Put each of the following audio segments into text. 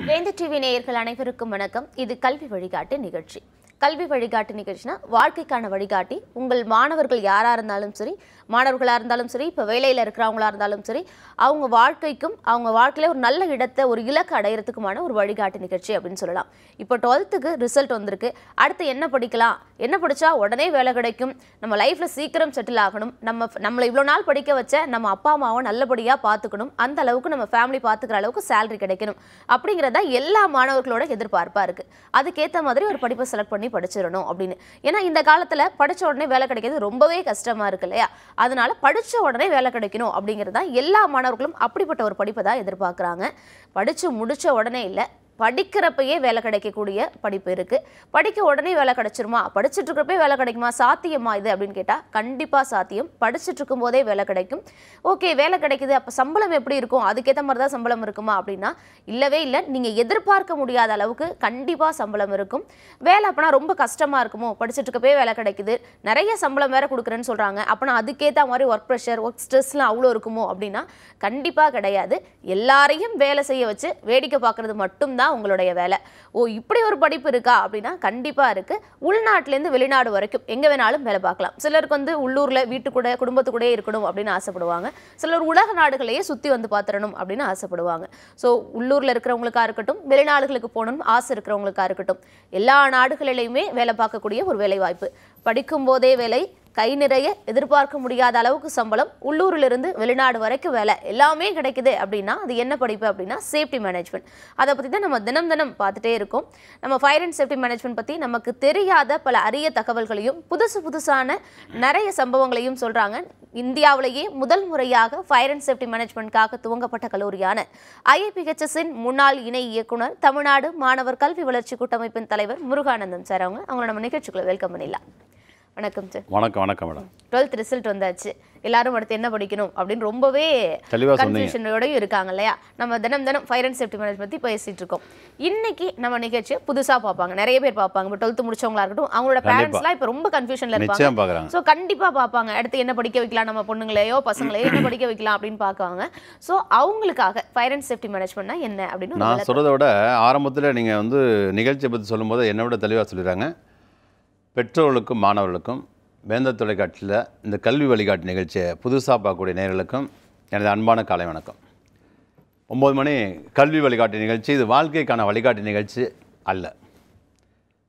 வேந்த TV நேயர்கள் அனைவருக்கும் வணக்கம். இது கல்வி வழிகாட்டு நிகழ்ச்சி. கல்வி வழிகாட்டு நிகழ்ச்சினா வாழ்க்கைக்கான வழிகாட்டி உங்கள் மாணவர்கள் யாராக இருந்தாலும் சரி மாணவர்களாக இருந்தாலும் சரி இப்போ வேலையில் இருக்கிறவங்களா இருந்தாலும் சரி அவங்க வாழ்க்கைக்கும் அவங்க வாழ்க்கையில ஒரு நல்ல இடத்தை ஒரு இலக்கு அடையிறதுக்குமான ஒரு வழிகாட்டு நிகழ்ச்சி அப்படின்னு சொல்லலாம். இப்போ டுவெல்த்துக்கு ரிசல்ட் வந்திருக்கு. அடுத்து என்ன படிக்கலாம்? என்ன படித்தா உடனே வேலை கிடைக்கும்? நம்ம லைஃப்பில் சீக்கிரம் செட்டில் ஆகணும். நம்ம நம்மளை இவ்வளோ நாள் படிக்க வச்ச நம்ம அப்பா அம்மாவை நல்லபடியாக பார்த்துக்கணும். அந்த அளவுக்கு நம்ம ஃபேமிலி பார்த்துக்கிற அளவுக்கு சேலரி கிடைக்கணும். அப்படிங்கிறது தான் எல்லா மாணவர்களோட எதிர்பார்ப்பாக இருக்குது அதுக்கேற்ற மாதிரி ஒரு படிப்பை செலக்ட் பண்ணி படிச்சிடணும் அப்படின்னு. ஏன்னா இந்த காலத்தில் படித்த உடனே வேலை கிடைக்கிறது ரொம்பவே கஷ்டமாக இருக்கு இல்லையா? அதனால் படித்த உடனே வேலை கிடைக்கணும் அப்படிங்கிறது தான் எல்லா மாணவர்களும் அப்படிப்பட்ட ஒரு படிப்பை தான் எதிர்பார்க்குறாங்க. படித்து முடித்த உடனே இல்லை படிக்கிறப்பயே வேலை கிடைக்கக்கூடிய படிப்பு இருக்குது படிக்க உடனே வேலை கிடைச்சிருமா? படிச்சுட்டு இருக்கிறப்பே வேலை கிடைக்குமா? சாத்தியமா இது அப்படின்னு கேட்டால் கண்டிப்பாக சாத்தியம். படிச்சுட்டு இருக்கும் போதே வேலை கிடைக்கும். ஓகே வேலை கிடைக்குது. அப்போ சம்பளம் எப்படி இருக்கும்? அதுக்கேற்ற மாதிரி தான் சம்பளம் இருக்குமா அப்படின்னா இல்லவே இல்லை. நீங்கள் எதிர்பார்க்க முடியாத அளவுக்கு கண்டிப்பாக சம்பளம் இருக்கும். வேலை அப்போனா ரொம்ப கஷ்டமாக இருக்குமோ? படிச்சுட்டு இருக்கப்பே வேலை கிடைக்குது. நிறைய சம்பளம் வேறு கொடுக்குறேன்னு சொல்கிறாங்க அப்போனா அதுக்கேற்ற மாதிரி ஒர்க் ப்ரெஷர் ஒர்க் ஸ்ட்ரெஸ்லாம் அவ்வளோ இருக்குமோ அப்படின்னா கண்டிப்பாக கிடையாது. எல்லாரையும் வேலை செய்ய வச்சு வேடிக்கை பார்க்குறது மட்டும்தான் உங்களுடைய வேலை. ஓ இப்படி ஒரு படிப்பு இருக்கா? அப்படின்னா கண்டிப்பாக இருக்கு. உள்நாட்டிலேருந்து வெளிநாடு வரைக்கும் எங்கே வேணாலும் வேலை பார்க்கலாம். சிலருக்கு வந்து உள்ளூரில் வீட்டுக்கூட குடும்பத்துக்கூடே குடும்பத்து கூடயே இருக்கணும் அப்படின்னு ஆசைப்படுவாங்க. சிலர் உலக நாடுகளையே சுற்றி வந்து பார்த்துடணும் அப்படின்னு ஆசைப்படுவாங்க. ஸோ உள்ளூரில் இருக்கிறவங்களுக்கா இருக்கட்டும் வெளிநாடுகளுக்கு போகணும்னு ஆசை இருக்கிறவங்களுக்கா இருக்கட்டும் எல்லா நாடுகளிலையுமே வேலை பார்க்கக்கூடிய ஒரு வேலை வாய்ப்பு படிக்கும் போதே வேலை கை நிறைய எதிர்பார்க்க முடியாத அளவுக்கு சம்பளம் உள்ளூரிலிருந்து வெளிநாடு வரைக்கும் வேலை எல்லாமே கிடைக்குது அப்படின்னா அது என்ன படிப்பு அப்படின்னா சேஃப்டி மேனேஜ்மெண்ட் அதை பற்றி தான் நம்ம தினம் தினம் பார்த்துட்டே இருக்கோம். நம்ம ஃபயர் அண்ட் சேஃப்டி மேனேஜ்மெண்ட் பற்றி நமக்கு தெரியாத பல அரிய தகவல்களையும் புதுசு புதுசான நிறைய சம்பவங்களையும் சொல்கிறாங்க இந்தியாவிலேயே முதல் முறையாக ஃபயர் அண்ட் சேஃப்டி மேனேஜ்மெண்ட்காக துவங்கப்பட்ட கல்லூரியான ஐஏபிஹெச்எஸ்ஸின் முன்னாள் இணை இயக்குனர் தமிழ்நாடு மாணவர் கல்வி வளர்ச்சி கூட்டமைப்பின் தலைவர் முருகானந்தம் சார் அவங்க. அவங்கள நம்ம நிகழ்ச்சிக்குள்ள வெல்கம் பண்ணிடலாம். வணக்கம் சார். வணக்கம் வணக்கம் மேடம். டுவெல்த் ரிசல்ட் வந்தாச்சு. எல்லாரும் அடுத்து என்ன படிக்கணும் அப்படின்னு ரொம்பவே. கன்ஃபியூஷனோடயும் இருக்காங்க இல்லையா? நம்ம தினம் தினம் ஃபயர் அண்ட் சேஃப்டி மேனேஜ் பற்றி பேசிட்டு இருக்கோம். இன்னைக்கு நம்ம நிகழ்ச்சியை புதுசா பார்ப்பாங்க. நிறைய பேர் பார்ப்பாங்க. இப்போ டுவெல்த் முடிச்சவங்களா இருக்கட்டும் அவங்களோட. பேரண்ட்ஸ்லாம் இப்போ ரொம்ப கன்ஃபியூஷன்ல இருப்பாங்க. ஸோ கண்டிப்பா பார்ப்பாங்க. அடுத்து என்ன படிக்க வைக்கலாம்? நம்ம பொண்ணுங்களையோ பசங்களையோ என்ன படிக்க வைக்கலாம் அப்படின்னு பார்க்குவாங்க. ஸோ அவங்களுக்காக ஃபயர் அண்ட் சேஃப்டி மேனேஜ்மெண்ட்னா என்ன அப்படின்னு நான். சொல்கிறத விட ஆரம்பத்தில் நீங்கள் வந்து நிகழ்ச்சியை பற்றி சொல்லும்போது என்னை விட தெளிவாக சொல்லிடுறாங்க. பெற்றோர்களுக்கும் மாணவர்களுக்கும் வேந்த தொலைக்காட்சியில் இந்த கல்வி வழிகாட்டு நிகழ்ச்சியை புதுசாக பார்க்கக்கூடிய நேர்களுக்கும் எனது அன்பான காலை வணக்கம். ஒம்பது மணி கல்வி வழிகாட்டு நிகழ்ச்சி இது வாழ்க்கைக்கான வழிகாட்டு நிகழ்ச்சி அல்ல.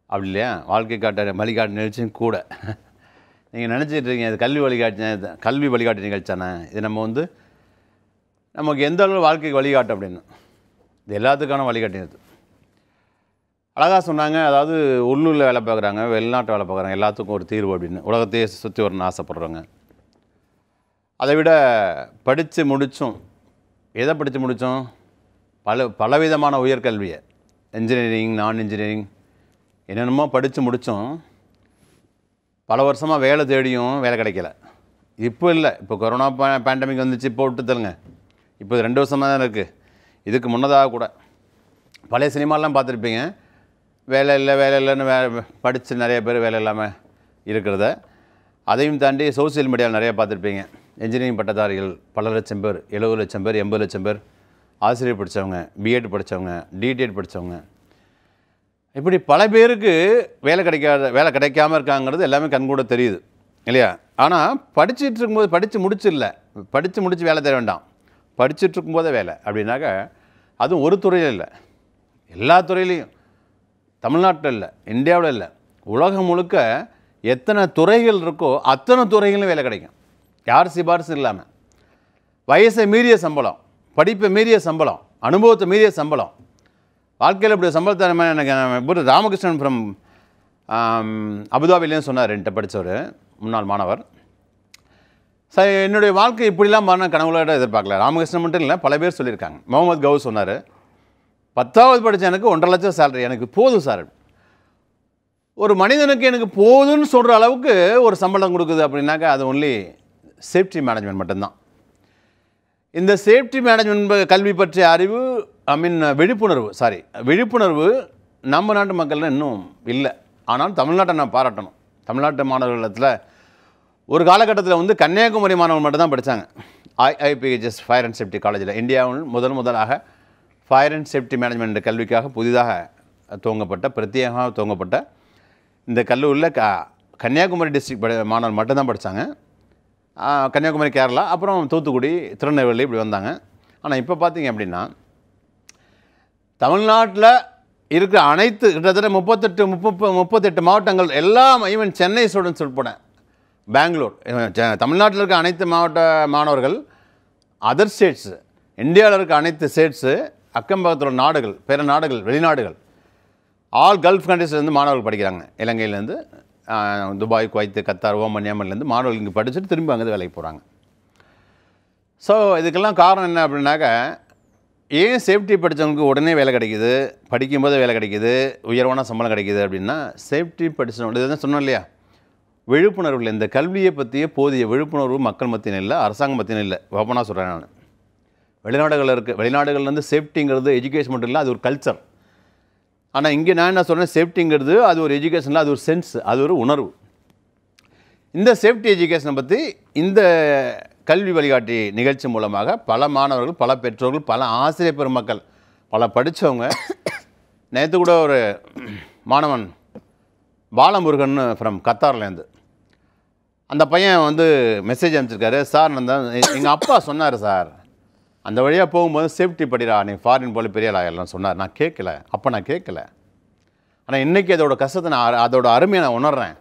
அப்படி இல்லையா? வாழ்க்கை காட்ட வழிகாட்டு நிகழ்ச்சியும் கூட. நீங்கள் நினச்சிட்டு இருக்கீங்க இது கல்வி வழிகாட்டு கல்வி வழிகாட்டு நிகழ்ச்சானே இது நம்ம வந்து நமக்கு எந்த அளவு வாழ்க்கைக்கு வழிகாட்டு அப்படின்னு? இது எல்லாத்துக்கான வழிகாட்டு அழகாக சொன்னாங்க. அதாவது உள்ளூரில் வேலை பார்க்குறாங்க வெளிநாட்டு வேலை பார்க்குறாங்க. எல்லாத்துக்கும் ஒரு தீர்வு அப்படின்னு. உலகத்தையே சுற்றி வரணும்னு ஆசைப்படுறாங்க அதை விட படித்து முடித்தோம் எதை படித்து முடித்தோம் பல பலவிதமான உயர்கல்வியை. இன்ஜினியரிங் நான் இன்ஜினியரிங் என்னென்னமோ படித்து முடித்தோம் பல வருஷமாக வேலை தேடியும் வேலை கிடைக்கல. இப்போ இல்லை. இப்போ கொரோனா பேண்டமிக் வந்துச்சு இப்போ விட்டு தருங்க இப்போ ரெண்டு வருஷமாக தான் இருக்குது இதுக்கு முன்னதாக கூட. பழைய சினிமாலாம் பார்த்துருப்பீங்க. வேலை இல்லை வேலை இல்லைன்னு வே படித்து நிறைய பேர் வேலை இல்லாமல் இருக்கிறத அதையும் தாண்டி சோசியல் மீடியாவில் நிறையா பார்த்துருப்பீங்க. இன்ஜினியரிங் பட்டதாரிகள் பல லட்சம் பேர் எழுபது லட்சம் பேர் எண்பது லட்சம் பேர் ஆசிரியர் படித்தவங்க பிஎட் படித்தவங்க டிடிஎட் படித்தவங்க இப்படி பல பேருக்கு வேலை கிடைக்காத வேலை கிடைக்காம இருக்காங்கிறது எல்லாமே கண்கூட தெரியுது இல்லையா? ஆனால் படிச்சுட்டு இருக்கும்போது படித்து முடிச்சிடல படித்து முடித்து வேலை தர வேண்டாம். படிச்சுட்டு இருக்கும்போதே வேலை. அப்படின்னாக்க அதுவும் ஒரு துறையில் இல்லை. எல்லா துறையிலையும். தமிழ்நாட்டில் இல்லை இந்தியாவில் இல்லை. உலகம் முழுக்க எத்தனை துறைகள் இருக்கோ அத்தனை துறைகளும் வேலை கிடைக்கும். யார் சிபாரிசு இல்லாமல். வயசை மீறிய சம்பளம் படிப்பை மீறிய சம்பளம் அனுபவத்தை மீறிய சம்பளம். வாழ்க்கையில் இப்படி சம்பளத்தை நம்ம எனக்கு ராமகிருஷ்ணன் ஃப்ரம் அபுதாபிலேயும் சொன்னார் என்கிட்ட படித்தவர் முன்னாள் மாணவர். சார் என்னுடைய வாழ்க்கை இப்படிலாம் மாறின கனவுகளோட எதிர்பார்க்கல. ராமகிருஷ்ணன் மட்டும் இல்லை பல பேர் சொல்லியிருக்காங்க. முகமது கவு சொன்னார் பத்தாவது படித்த எனக்கு ஒன்றரை லட்சம் சேலரி எனக்கு போதும் சார் ஒரு மனிதனுக்கு எனக்கு போதும்னு சொல்கிற அளவுக்கு ஒரு சம்பளம் கொடுக்குது அப்படின்னாக்கா அது ஒன்லி சேஃப்டி மேனேஜ்மெண்ட் மட்டும்தான். இந்த சேஃப்டி மேனேஜ்மெண்ட் கல்வி பற்றிய அறிவு ஐ மீன் விழிப்புணர்வு சாரி விழிப்புணர்வு நம்ம நாட்டு மக்கள்ல இன்னும் இல்லை. ஆனால் தமிழ்நாட்டை நான் பாராட்டணும். தமிழ்நாட்டு மாணவர்களத்தில் ஒரு காலகட்டத்தில் வந்து கன்னியாகுமரி மாணவர்கள் மட்டும் தான் படித்தாங்க ஐஐபிஹெச்எஸ் ஃபயர் அண்ட் சேஃப்டி காலேஜில் இந்தியாவில் முதல் முதலாக ஃபயர் அண்ட் சேஃப்டி மேனேஜ்மெண்ட் கல்விக்காக புதிதாக துவங்கப்பட்ட பிரத்யேகமாக துவங்கப்பட்ட இந்த கல்லூரியில் க கன்னியாகுமரி டிஸ்ட்ரிக்ட் படி மாணவர் மட்டும்தான் படித்தாங்க கன்னியாகுமரி கேரளா அப்புறம் தூத்துக்குடி திருநெல்வேலி இப்படி வந்தாங்க. ஆனால் இப்போ பார்த்தீங்க அப்படின்னா தமிழ்நாட்டில் இருக்கிற அனைத்து கிட்டத்தட்ட முப்பத்தெட்டு முப்பது முப்பத்தெட்டு மாவட்டங்கள் எல்லாம் ஈவன் சென்னை ஸ்டூடெண்ட்ஸ் உட்பட பெங்களூர் தமிழ்நாட்டில் இருக்க அனைத்து மாவட்ட மாணவர்கள் அதர் ஸ்டேட்ஸு இந்தியாவில் இருக்க அனைத்து ஸ்டேட்ஸு அக்கம்பக்கத்தில் உள்ள நாடுகள் பிற நாடுகள் வெளிநாடுகள் ஆல் கல்ஃப் கண்ட்ரிஸ்லேருந்து மாணவர்கள் படிக்கிறாங்க. இலங்கையிலேருந்து துபாய் குவைத்து கத்தார் ஓமன் ஏமன்லேருந்து மாணவர்கள் இங்கே படிச்சுட்டு திரும்பி அங்கே வேலைக்கு போகிறாங்க ஸோ இதுக்கெல்லாம் காரணம் என்ன அப்படின்னாக்க ஏன் சேஃப்டி படித்தவங்களுக்கு உடனே வேலை கிடைக்குது படிக்கும்போது வேலை கிடைக்குது உயர்வான சம்பளம் கிடைக்குது அப்படின்னா சேஃப்டி படித்தவங்க இதுதான் சொன்னோம் இல்லையா? விழிப்புணர்வு இல்லை. இந்த கல்வியை பற்றிய போதிய விழிப்புணர்வு மக்கள் மத்தியில் இல்லை அரசாங்கம் மத்தியில் இல்லை. ஓப்பனாக சொல்கிறேன் நான். வெளிநாடுகளில் இருக்குது வெளிநாடுகள்லேருந்து சேஃப்டிங்கிறது எஜுகேஷன் மட்டும் இல்லை அது ஒரு கல்ச்சர் ஆனால் இங்கே நான் என்ன சொல்கிறேன் சேஃப்டிங்கிறது அது ஒரு எஜுகேஷனில் அது ஒரு சென்ஸ் அது ஒரு உணர்வு. இந்த சேஃப்டி எஜுகேஷனை பற்றி இந்த கல்வி வழிகாட்டி நிகழ்ச்சி மூலமாக பல மாணவர்கள் பல பெற்றோர்கள் பல ஆசிரியர் பெருமக்கள் பல படித்தவங்க நேற்று கூட ஒரு மாணவன் பாலமுருகன் ஃப்ரம் கத்தார்லேருந்து. அந்த பையன் வந்து மெசேஜ் அனுப்பிச்சிருக்காரு. சார் நான் எங்கள் அப்பா சொன்னார் சார் அந்த வழியாக போகும்போது சேஃப்டி படிடா நீ ஃபாரின் போல பெரிய ஆளாயிரலாம் சொன்னார். நான் கேட்கல. அப்போ நான் கேட்கல. ஆனால் இன்றைக்கி அதோட கஷ்டத்தை நான் அதோட அருமையை நான் உணர்றேன்.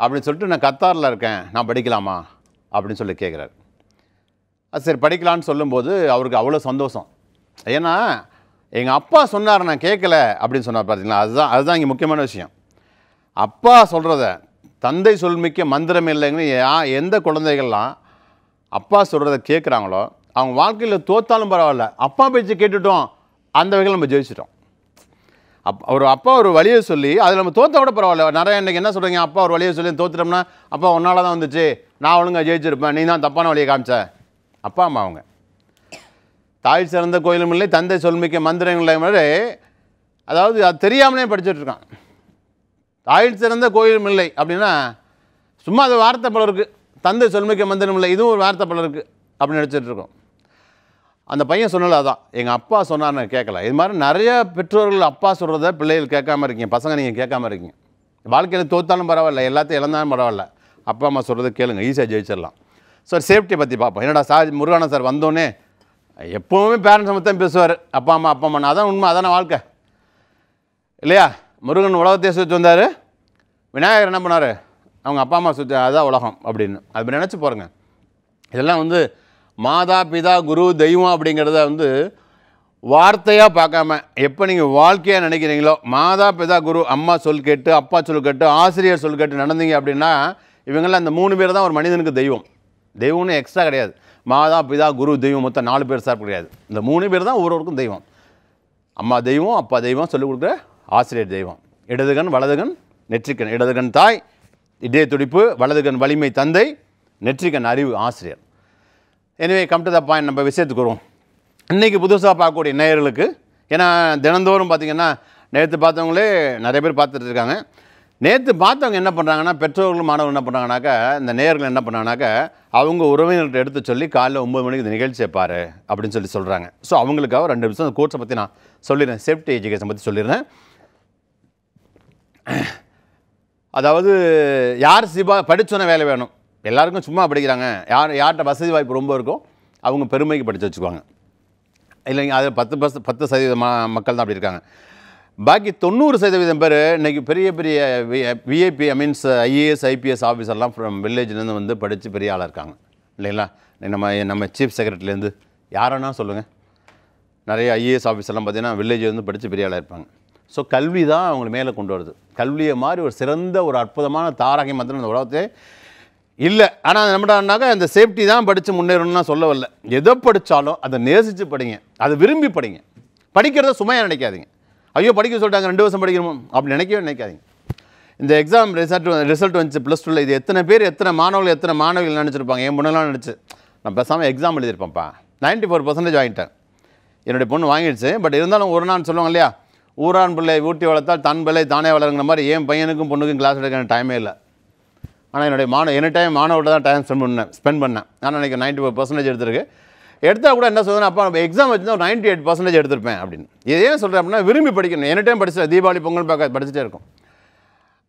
அப்படின்னு சொல்லிட்டு நான் கத்தாரில் இருக்கேன். நான் படிக்கலாமா? அப்படின்னு சொல்லி கேட்குறாரு. அது சரி படிக்கலான்னு சொல்லும்போது அவருக்கு அவ்வளோ சந்தோஷம். ஏன்னா எங்கள் அப்பா சொன்னார் நான் கேட்கல. அப்படின்னு சொன்னார் பார்த்தீங்களா அதுதான் அதுதான் இங்கே முக்கியமான விஷயம். அப்பா சொல்கிறத தந்தை சொல்மிக்க மந்திரம் இல்லைங்கன்னு யா எந்த குழந்தைகள்லாம் அப்பா சொல்கிறத கேட்குறாங்களோ அவங்க வாழ்க்கையில் தோத்தாலும் பரவாயில்ல. அப்பா பேச்சு கேட்டுட்டோம் அந்த வகையில் நம்ம ஜெயிச்சிட்டோம். அப் ஒரு அப்பா ஒரு வழியை சொல்லி அதில் நம்ம தோற்ற விட பரவாயில்ல. நிறைய இன்றைக்கி என்ன சொல்கிறீங்க அப்பா ஒரு வழியை சொல்லி தோத்துட்டோம்னா அப்பா உன்னால தான் வந்துச்சு. நான் ஒழுங்கா ஜெயிச்சிருப்பேன். நீ தான் தப்பான வழியை காமிச்ச. அப்பா அம்மா அவங்க. தாய் சிறந்த கோயிலும் இல்லை தந்தை சொல்மிக்க மந்திரங்களை மாதிரி அதாவது அது தெரியாமலே படிச்சுட்ருக்கான் தாய் சிறந்த கோயிலும் இல்லை அப்படின்னா சும்மா அது வார்த்தை பலருக்கு தந்தை சொல்மிக்க மந்திரம் இல்லை. இதுவும் ஒரு வார்த்தை பலருக்கு இருக்குது அப்படின்னு நினச்சிட்ருக்கோம் அந்த பையன் சொன்னல அதான். எங்கள் அப்பா சொன்னார்னு கேட்கல. இது மாதிரி நிறைய பெற்றோர்கள் அப்பா சொல்கிறத பிள்ளைகள் கேட்காம இருக்கீங்க. பசங்க நீங்கள் கேட்காம இருக்கீங்க. வாழ்க்கையில் தோத்தாலும் பரவாயில்ல எல்லாத்தையும் இழந்தாலும் பரவாயில்ல. அப்பா அம்மா சொல்கிறத கேளுங்க. ஈஸியாக ஜெயிச்சிடலாம். சார் சேஃப்டியை பற்றி பார்ப்போம். என்னடா சார் முருகானா சார் வந்தோடனே எப்போவுமே பேரண்ட்ஸ் மட்டும் பேசுவார். அப்பா அம்மா அப்பா அம்மா அதான் உண்மை அதான வாழ்க்கை. இல்லையா? முருகன் உலகத்தை சுற்றி வந்தார். விநாயகர் என்ன பண்ணார்? அவங்க அப்பா அம்மா சுற்றி அதான் உலகம் அப்படின்னு. அது நினச்சி போகிறேங்க இதெல்லாம் வந்து மாதா பிதா குரு தெய்வம் அப்படிங்கிறத வந்து வார்த்தையாக பார்க்காம எப்போ நீங்கள் வாழ்க்கையாக நினைக்கிறீங்களோ மாதா பிதா குரு அம்மா சொல் கேட்டு அப்பா சொல் கேட்டு ஆசிரியர் சொல் கேட்டு நடந்தீங்க அப்படின்னா இவங்கெல்லாம் அந்த மூணு பேர் தான் ஒரு மனிதனுக்கு தெய்வம். தெய்வம்னு எக்ஸ்ட்ரா கிடையாது. மாதா பிதா குரு தெய்வம் மொத்தம் நாலு பேர் சார் கிடையாது. இந்த மூணு பேர் தான் ஒவ்வொருவருக்கும் தெய்வம். அம்மா தெய்வம் அப்பா தெய்வம் சொல்லிக் கொடுக்குற ஆசிரியர் தெய்வம். இடதுகன் வலதுகன் நெற்றிக்கண். இடதுகன் தாய் இதே துடிப்பு வலதுகன் வலிமை தந்தை நெற்றிக்கண் அறிவு ஆசிரியர். எனவே கம் டு த பாயிண்ட் நம்ம விஷயத்துக்கு வருவோம். இன்றைக்கி புதுசாக பார்க்கக்கூடிய நேயர்களுக்கு ஏன்னா தினந்தோறும் பார்த்திங்கன்னா நேற்று பார்த்தவங்களே நிறைய பேர் பார்த்துட்டு இருக்காங்க. நேற்று பார்த்தவங்க என்ன பண்ணுறாங்கன்னா பெற்றோர்களும் மாணவர்கள் என்ன பண்ணுறாங்கனாக்கா இந்த நேயர்கள் என்ன பண்ணாங்கனாக்கா அவங்க உறவினர்கிட்ட எடுத்து சொல்லி காலைல ஒம்பது மணிக்கு இந்த நிகழ்ச்சியை பாரு அப்படின்னு சொல்லி சொல்கிறாங்க ஸோ அவங்களுக்காக ரெண்டு நிமிஷம் அந்த கோர்ஸை பற்றி நான் சொல்லிடுறேன். சேஃப்டி எஜுகேஷன் பற்றி சொல்லிடுறேன். அதாவது யார் சிபா படிச்சோன்னே வேலை வேணும். எல்லாருக்கும் சும்மா படிக்கிறாங்க. யார் யார்கிட்ட வசதி வாய்ப்பு ரொம்ப இருக்கோ அவங்க பெருமைக்கு படித்து வச்சுக்குவாங்க. இல்லைங்க அது பத்து பஸ் பத்து சதவீத மக்கள் தான் அப்படி இருக்காங்க. பாக்கி தொண்ணூறு சதவீதம் பேர் இன்றைக்கி பெரிய பெரிய VIP I means IAS IPS ஆஃபீஸர்லாம் from வில்லேஜ்லேருந்து வந்து படித்து பெரிய ஆளாக இருக்காங்க. இல்லைங்களா? நம்ம நம்ம சீஃப் செக்ரட்டரிலேருந்து யாரன்னா சொல்லுங்கள் நிறைய ஐஏஎஸ் ஆஃபீஸர்லாம் பார்த்தீங்கன்னா வில்லேஜ்லேருந்து படித்து பெரிய ஆளாக இருப்பாங்க. ஸோ கல்வி தான் அவங்களை மேலே கொண்டு வருது. கல்வியை மாதிரி ஒரு சிறந்த ஒரு அற்புதமான தாரகை மாத்திரம் இந்த உலகத்தை இல்லை. ஆனால் நம்மடானாக்கா அந்த சேஃப்டி தான் படித்து முன்னேறணும்னா சொல்ல வரல எதை படித்தாலும் அதை நேசித்து படிங்க. அதை விரும்பி படிங்க. படிக்கிறத சுமையாக நினைக்காதீங்க. ஐயோ படிக்க சொல்லிட்டாங்க ரெண்டு வருஷம் படிக்கணும்? அப்படி நினைக்கவே நினைக்காதீங்க. இந்த எக்ஸாம் ரிசல்ட் ரிசல்ட் வந்துச்சு ப்ளஸ் டூவில் இது எத்தனை பேர் எத்தனை மாணவர்கள் எத்தனை மாணவிகள் நினச்சிருப்பாங்க? என் பொண்ணெல்லாம் நினச்சி. நான் பேசாமல் எக்ஸாம் எழுதியிருப்பேன்ப்பா. நைன்ட்டி ஃபோர் பர்சன்டேஜ் வாங்கிட்டேன். என்னுடைய பொண்ணு வாங்கிடுச்சு. பட் இருந்தாலும் ஒரு நாள் சொல்லுவாங்க இல்லையா? ஊரான் பிள்ளை ஊட்டி வளர்த்தால் தன் பிள்ளை தானே வளருங்கிற மாதிரி என் பையனுக்கும் பொண்ணுக்கும் கிளாஸ் எடுக்க டைமே இல்லை. ஆனால் என்னுடைய மாணவ எனி டைம் மாணவர்கிட்ட தான் டைம் ஸ்பெண்ட் பண்ணேன் ஸ்பெண்ட் பண்ணேன். ஆனால் எனக்கு நைன்ட்டி ஃபைவ் பர்சன்டேஜ் எடுத்திருக்கு. எடுத்தால் கூட என்ன சொல்லுவேன் அப்பா எக்ஸாம் வச்சுருந்தா ஒரு நைன்டி எயிட் பர்சன்டேஜ் எடுத்திருப்பேன் அப்படின்னு. இது ஏன் சொல்கிறேன் அப்படின்னா விரும்பி படிக்கணும். எனி டைம் படிச்சு தீபாவளி பொங்கல் பார்க்க படிச்சுட்டே இருக்கும்.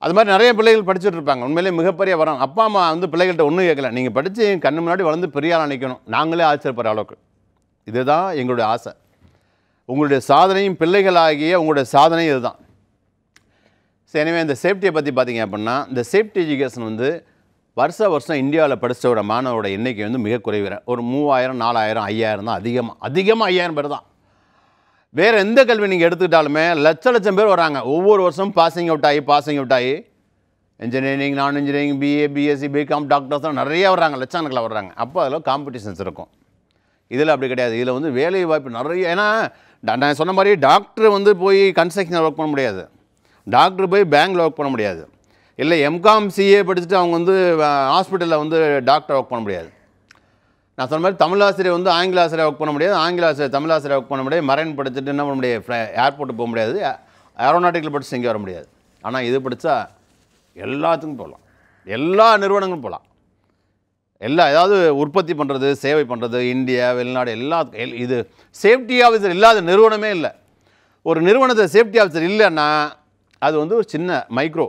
அது மாதிரி நிறைய பிள்ளைகள் படிச்சுட்டு இருப்பாங்க. உண்மையிலேயே மிகப்பெரிய வரம். அப்பா அம்மா வந்து பிள்ளைகள்கிட்ட ஒன்றும் கேட்கல. நீங்கள் படித்து கண்ணு முன்னாடி வளர்ந்து பெரிய ஆளாக நிற்கணும் நாங்களே ஆச்சரியப்படுற அளவுக்கு. இதுதான் எங்களுடைய ஆசை. உங்களுடைய சாதனையும் பிள்ளைகளாகிய உங்களுடைய சாதனையும் இதுதான். எனவே இந்த சேஃப்டியை பற்றி பார்த்தீங்க அப்படின்னா இந்த சேஃப்டி எஜுகேஷன் வந்து வருஷ வருஷம் இந்தியாவில் படித்தவர மாணவரோட எண்ணிக்கை வந்து மிக குறைவு ஒரு மூவாயிரம் நாலாயிரம் ஐயாயிரம் தான் அதிகமாக அதிகமாக ஐயாயிரம் பேர் தான். வேறு எந்த கல்வி நீங்கள் எடுத்துக்கிட்டாலுமே லட்ச லட்சம் பேர் வராங்க. ஒவ்வொரு வருஷம் பாசிங் அவுட் ஆகி பாசிங் அவுட் ஆகி. இன்ஜினியரிங் நான் இன்ஜினியரிங் பிஏ பிஎஸ்சி பிகாம் டாக்டர்ஸ்லாம் நிறைய வர்றாங்க லட்சக்கணக்கில் வர்றாங்க. அப்போ அதில் காம்படிஷன்ஸ் இருக்கும். இதில் அப்படி கிடையாது. இதில் வந்து வேலை வாய்ப்பு நிறைய ஏன்னா நான் சொன்ன மாதிரி டாக்டர் வந்து போய் கன்ஸ்ட்ரக்ஷன் ஒர்க் பண்ண முடியாது. டாக்டர் போய் பேங்க்கில் ஒர்க் பண்ண முடியாது. இல்லை எம்காம் சிஏ படிச்சுட்டு அவங்க வந்து ஹாஸ்பிட்டலில் வந்து டாக்டர் ஒர்க் பண்ண முடியாது. நான் சொன்ன மாதிரி தமிழ் ஆசிரியர் வந்து ஆங்கில ஆசிரியர் ஒர்க் பண்ண முடியாது. ஆங்கில ஆசிரியர் தமிழ் ஆசிரியர் ஒர்க் பண்ண முடியாது. மரைன் படிச்சுட்டு என்ன பண்ண முடியாது? ஏர்போர்ட்டு போக முடியாது. ஏரோநாட்டிக்கல் படிச்சு இங்கே வர முடியாது. ஆனால் இது படித்தா எல்லாத்துக்கும் போகலாம். எல்லா நிறுவனங்களும் போகலாம். எல்லா ஏதாவது உற்பத்தி பண்ணுறது சேவை பண்ணுறது இந்தியா வெளிநாடு எல்லா எல்- இது சேஃப்டி ஆஃபீஸர் இல்லாத நிறுவனமே இல்லை. ஒரு நிறுவனத்தில் சேஃப்டி ஆஃபீஸர் இல்லைன்னா அது வந்து ஒரு சின்ன மைக்ரோ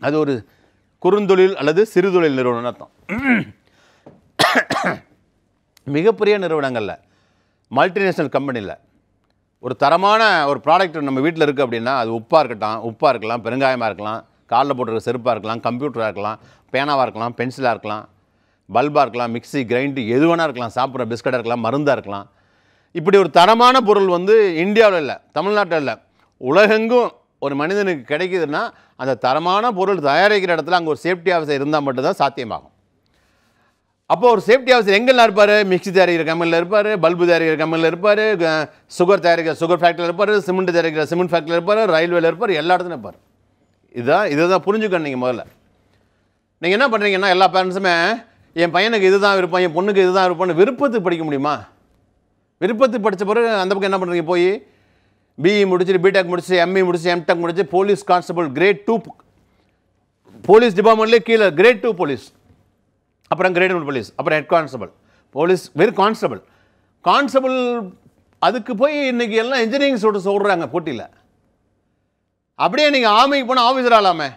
அது ஒரு குறுந்தொழில் அல்லது சிறுதொழில் நிறுவனம்னு அர்த்தம். மிகப்பெரிய நிறுவனங்களில் மல்டிநேஷ்னல் கம்பெனியில் ஒரு தரமான ஒரு ப்ராடக்ட் நம்ம வீட்டில் இருக்குது அப்படின்னா அது உப்பாக இருக்கட்டும் உப்பாக இருக்கலாம் பெருங்காயமாக இருக்கலாம் காலில் போட்டுருக்க செருப்பாக இருக்கலாம் கம்ப்யூட்டராக இருக்கலாம் பேனாவாக இருக்கலாம் பென்சிலாக இருக்கலாம் பல்பாக இருக்கலாம் மிக்ஸி கிரைண்டு எது வேணா இருக்கலாம் சாப்பிட்ற பிஸ்கட்டாக இருக்கலாம் மருந்தாக இருக்கலாம். இப்படி ஒரு தரமான பொருள் வந்து இந்தியாவில் இல்லை தமிழ்நாட்டில் இல்லை உலகெங்கும் ஒரு மனிதனுக்கு கிடைக்குதுன்னா அந்த தரமான பொருள் தயாரிக்கிற இடத்துல அங்கே ஒரு சேஃப்டி ஆஃபீஸர் இருந்தால் மட்டும்தான் சாத்தியமாகும். அப்போ ஒரு சேஃப்டி ஆஃபீஸர் எங்கெல்லாம் இருப்பார்? மிக்சி தயாரிக்கிற கம்பெனியில் இருப்பார் பல்பு தயாரிக்கிற கம்பெனியில் இருப்பார் சுகர் தயாரிக்கிற சுகர் ஃபேக்ட்ரியில் இருப்பார் சிமெண்ட் தயாரிக்கிற சிமெண்ட் ஃபேக்ட்ரியில் இருப்பார் ரயில்வேல இருப்பார் எல்லா இடத்துலையும் இருப்பார். இதுதான் இதை தான் புரிஞ்சுக்கணும் நீங்கள் முதல்ல. நீங்கள் என்ன பண்ணுறீங்கன்னா எல்லா பேரண்ட்ஸுமே என் பையனுக்கு இதுதான் விருப்பம் என் பொண்ணுக்கு இதுதான் விருப்பம்னு விருப்பத்துக்கு படிக்க முடியுமா? விருப்பத்துக்கு படித்த பிறகு அந்த பக்கம் என்ன பண்ணுறீங்க போய் பிஇ முடிச்சுட்டு பிடெக் முடிச்சு எம்இ முடிச்சு எம்டெக் முடிச்சு police constable great two police டிபார்ட்மெண்ட்லேயே கீழே கிரேட் டூ போலீஸ் அப்புறம் கிரேட் ஒன் போலீஸ் அப்புறம் ஹெட் கான்ஸ்டபிள் போலீஸ் வெறும் கான்ஸ்டபிள் கான்ஸ்டபிள் அதுக்கு போய் இன்னைக்கு எல்லாம் இன்ஜினியரிங் ஸ்டூடெண்ட்ஸ் சொல்கிறாங்க போட்டியில். அப்படியே நீங்கள் ஆமைக்கு போனால் ஆஃபீஸர் ஆகலாமே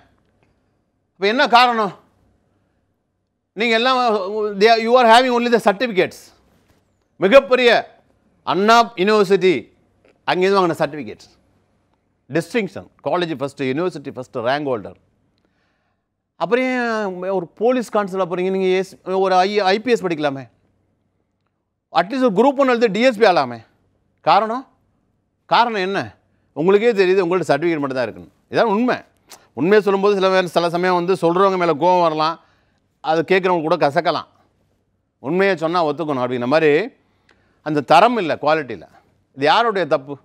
இப்போ என்ன காரணம்? நீங்கள் எல்லாம் you are having only the certificates மிகப்பெரிய அண்ணா யூனிவர்சிட்டி அங்கேருந்து வாங்கின certificates distinction college first university first rank holder அப்புறம் ஒரு போலீஸ் கான்ஸ்டபிள் போகிறீங்க நீங்கள் எஸ் ஒரு ஐ ஐபிஎஸ் படிக்கலாமே. அட்லீஸ்ட் ஒரு குரூப் ஒன்று எழுதி டிஎஸ்பி ஆகலாமே. காரணம்? காரணம் என்ன? உங்களுக்கே தெரியுது உங்கள்ட்ட சர்டிஃபிகேட் மட்டும் தான் இருக்குன்னு இதான் உண்மை. உண்மையை சொல்லும்போது சில பேர் சில சமயம் வந்து சொல்கிறவங்க மேலே கோவம் வரலாம். அது கேட்குறவங்க கூட கசக்கலாம். உண்மையை சொன்னால் ஒத்துக்கணும். அப்படிங்கிற மாதிரி அந்த தரம் இல்லை குவாலிட்டியில் இது யாருடைய தப்பு?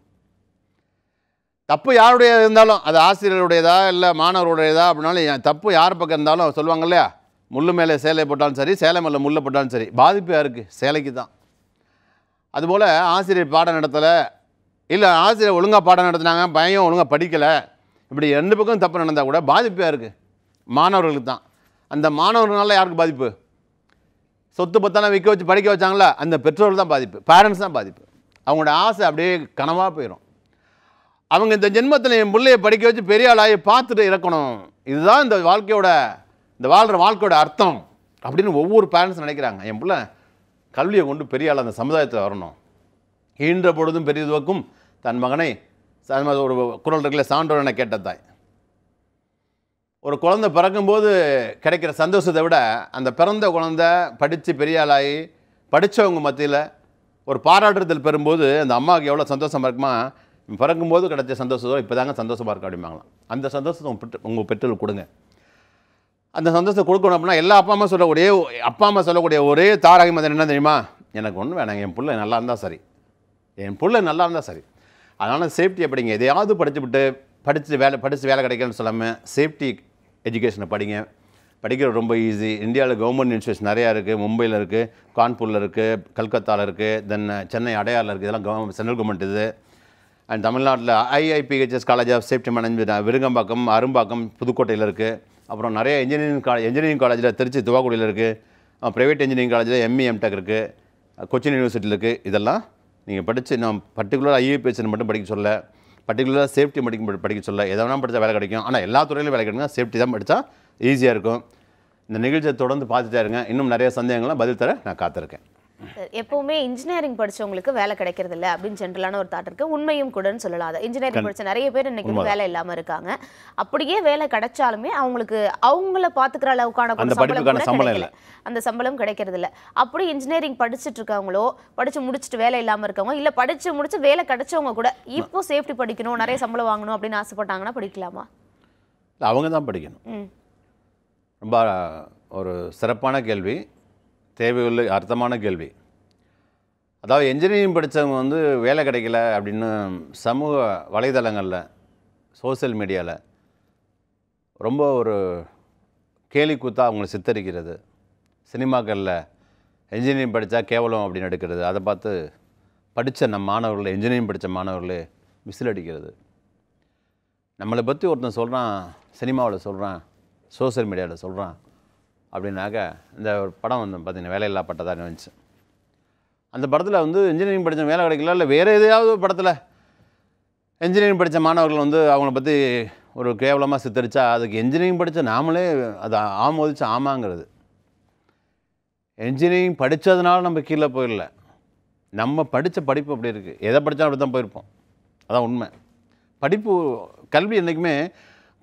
தப்பு யாருடைய இருந்தாலும் அது ஆசிரியருடையதா இல்லை மாணவருடையதா அப்படின்னாலும் என் தப்பு யார் பக்கம் இருந்தாலும் சொல்லுவாங்க இல்லையா? முள்ளு மேலே சேலை போட்டாலும் சரி சேலை மேலே முள்ளை போட்டாலும் சரி. பாதிப்பு யாருக்கு? சேலைக்கு தான் அதுபோல் ஆசிரியர் பாடம் நடத்தலை இல்லை ஆசிரியர் ஒழுங்காக பாடம் நடத்தினாங்க பையன் ஒழுங்காக படிக்கலை இப்படி ரெண்டு பக்கம் தப்பு நடந்தால் கூட பாதிப்பு யாருக்கு? மாணவர்களுக்கு தான் அந்த மாணவர்களால் யாருக்கு பாதிப்பு? சொத்து பத்தான விற்க வச்சு படிக்க வச்சாங்களா? அந்த பெற்றோர்கள் தான் பாதிப்பு. பேரண்ட்ஸ் தான் பாதிப்பு. அவங்களோட ஆசை அப்படியே கனவாக போயிடும் அவங்க இந்த ஜென்மத்தில் என் பிள்ளைய படிக்க வச்சு பெரிய ஆளாகி பார்த்துட்டு இறக்கணும். இதுதான் இந்த வாழ்க்கையோட இந்த வாழ்கிற வாழ்க்கையோட அர்த்தம் அப்படின்னு ஒவ்வொரு பேரண்ட்ஸ் நினைக்கிறாங்க. என் பிள்ளை கல்வியை கொண்டு பெரிய ஆள் அந்த சமுதாயத்தில் வரணும். ஈன்ற பொழுதும் பெரியதுவக்கும் தன் மகனை ஒரு குரல் இருக்கல சான்றோர் என கேட்ட தாய். ஒரு குழந்தை பிறக்கும்போது கிடைக்கிற சந்தோஷத்தை விட அந்த பிறந்த குழந்தை படித்து பெரிய ஆளாகி படித்தவங்க மத்தியில் ஒரு பாராட்டுதல் பெறும்போது அந்த அம்மாவுக்கு எவ்வளோ சந்தோஷமாக இருக்குமா? பிறக்கும்போது கிடைச்ச சந்தோஷத்தோ இப்போ தாங்க சந்தோஷமாக இருக்கு அப்படிம்பாங்களாம். அந்த சந்தோஷத்தை உங்கள் பெற்று உங்கள் பெற்றோர் கொடுங்க. அந்த சந்தோஷத்தை கொடுக்கணும் அப்படின்னா எல்லா அப்பா அம்மா சொல்லக்கூடிய அப்பா அம்மா சொல்லக்கூடிய ஒரே தாரக மதன் என்ன தெரியுமா? எனக்கு ஒன்றும் வேணாங்க என் பிள்ளை நல்லா இருந்தால் சரி. என் பிள்ளை நல்லா இருந்தால் சரி. அதனால் சேஃப்டி எப்படிங்க எதையாவது படிச்சுவிட்டு படித்து வேலை படித்து வேலை கிடைக்கணும்னு சொல்லாமல் சேஃப்டி எஜுகேஷனை படிங்க. படிக்கிறது ரொம்ப ஈஸி இந்தியாவில் கவர்மெண்ட் இன்ஸ்டியூஷன் நிறையா இருக்குது மும்பையில் இருக்குது கான்பூரில் இருக்குது கல்கத்தாவில் இருக்குது தென் சென்னை அடையாரில் இருக்குது இதெல்லாம் கவர்மெண்ட் சென்ட்ரல் கவர்மெண்ட் இது. அண்ட் தமிழ்நாட்டில் IIPHS college of safety management Virugambakkam Arumbakkam புதுக்கோட்டையில் இருக்குது அப்புறம் நிறைய இன்ஜினியரிங் காலேஜ் இன்ஜினியரிங் காலேஜில் திருச்சி துவாக்குடியில் இருக்குது ப்ரைவேட் இன்ஜினியரிங் காலேஜில் எம்இ எம்டெக் இருக்குது கொச்சின் யூனிவர்சிட்டியில் இருக்குது இதெல்லாம் நீங்கள் படித்து நான் பர்டிகுலராக ஐஏபிஎஸ் மட்டும் படிக்க சொல்ல பர்டிகுலராக சேஃப்டி படிக்க படிக்க சொல்ல எதனா படித்தா வேலை கிடைக்கும். ஆனால் எல்லா துறையிலும் வேலை கிடைக்கும் சேஃப்டி தான் படித்தா ஈஸியாக இருக்கும். இந்த நிகழ்ச்சியை தொடர்ந்து பார்த்துட்டே இருங்க. இன்னும் நிறைய சந்தேகங்கள்லாம் பதில் தர நான் காத்திருக்கேன். எப்பவுமே இன்ஜினியரிங் படிச்சவங்களுக்கு வேலை கிடைக்கிறது இல்ல அப்படின்னு ஜென்ரலான ஒரு தாட் இருக்கு. உண்மையும் கூடன்னு சொல்லலாம். இன்ஜினியரிங் படிச்ச நிறைய பேர் இன்னைக்கு வேலை இல்லாம இருக்காங்க. அப்படியே வேலை கிடைச்சாலுமே அவங்களுக்கு அவங்கள பாத்துக்கிற அளவுக்கான சம்பளம் அந்த சம்பளம் கிடைக்கிறது இல்ல. அப்படி இன்ஜினியரிங் படிச்சுட்டு இருக்கவங்களோ படிச்சு முடிச்சுட்டு வேலை இல்லாம இருக்கவங்க இல்ல படிச்சு முடிச்சு வேலை கிடைச்சவங்க கூட இப்போ சேஃப்டி படிக்கணும் நிறைய சம்பளம் வாங்கணும் அப்படின்னு ஆசைப்பட்டாங்கன்னா படிக்கலாமா? அவங்க தான் படிக்கணும். ரொம்ப ஒரு சிறப்பான கேள்வி தேவையுள்ள அர்த்தமான கேள்வி. அதாவது என்ஜினியரிங் படித்தவங்க வந்து வேலை கிடைக்கல அப்படின்னு சமூக வலைதளங்களில் சோஷியல் மீடியாவில் ரொம்ப ஒரு கேலி கூத்தாக அவங்களை சித்தரிக்கிறது. சினிமாக்களில் என்ஜினியரிங் படித்தா கேவலம் அப்படின்னு எடுக்கிறது. அதை பார்த்து படித்த நம் மாணவர்கள் என்ஜினியரிங் படித்த மாணவர்களே விசில் அடிக்கிறது. நம்மளை பற்றி ஒருத்தன் சொல்கிறான் சினிமாவில் சொல்கிறான் சோஷியல் மீடியாவில் சொல்கிறான் அப்படின்னாக்க இந்த ஒரு படம் வந்து பார்த்தீங்கன்னா வேலையில்லா பட்டதாக வந்துச்சு அந்த படத்தில் வந்து இன்ஜினியரிங் படித்த வேலை கிடைக்கல இல்லை வேறு எதையாவது படத்தில் இன்ஜினியரிங் படித்த மாணவர்கள் வந்து அவங்கள பற்றி ஒரு கேவலமாக சித்தரிச்சா அதுக்கு இன்ஜினியரிங் படித்த நாமளே அதை ஆமோதிச்சு ஆமாங்கிறது. இன்ஜினியரிங் படித்ததுனால நம்ம கீழே போயிடல. நம்ம படித்த படிப்பு அப்படி இருக்குது எதை படித்தாலும் அப்படி தான் போயிருப்போம். அதான் உண்மை. படிப்பு கல்வி என்றைக்குமே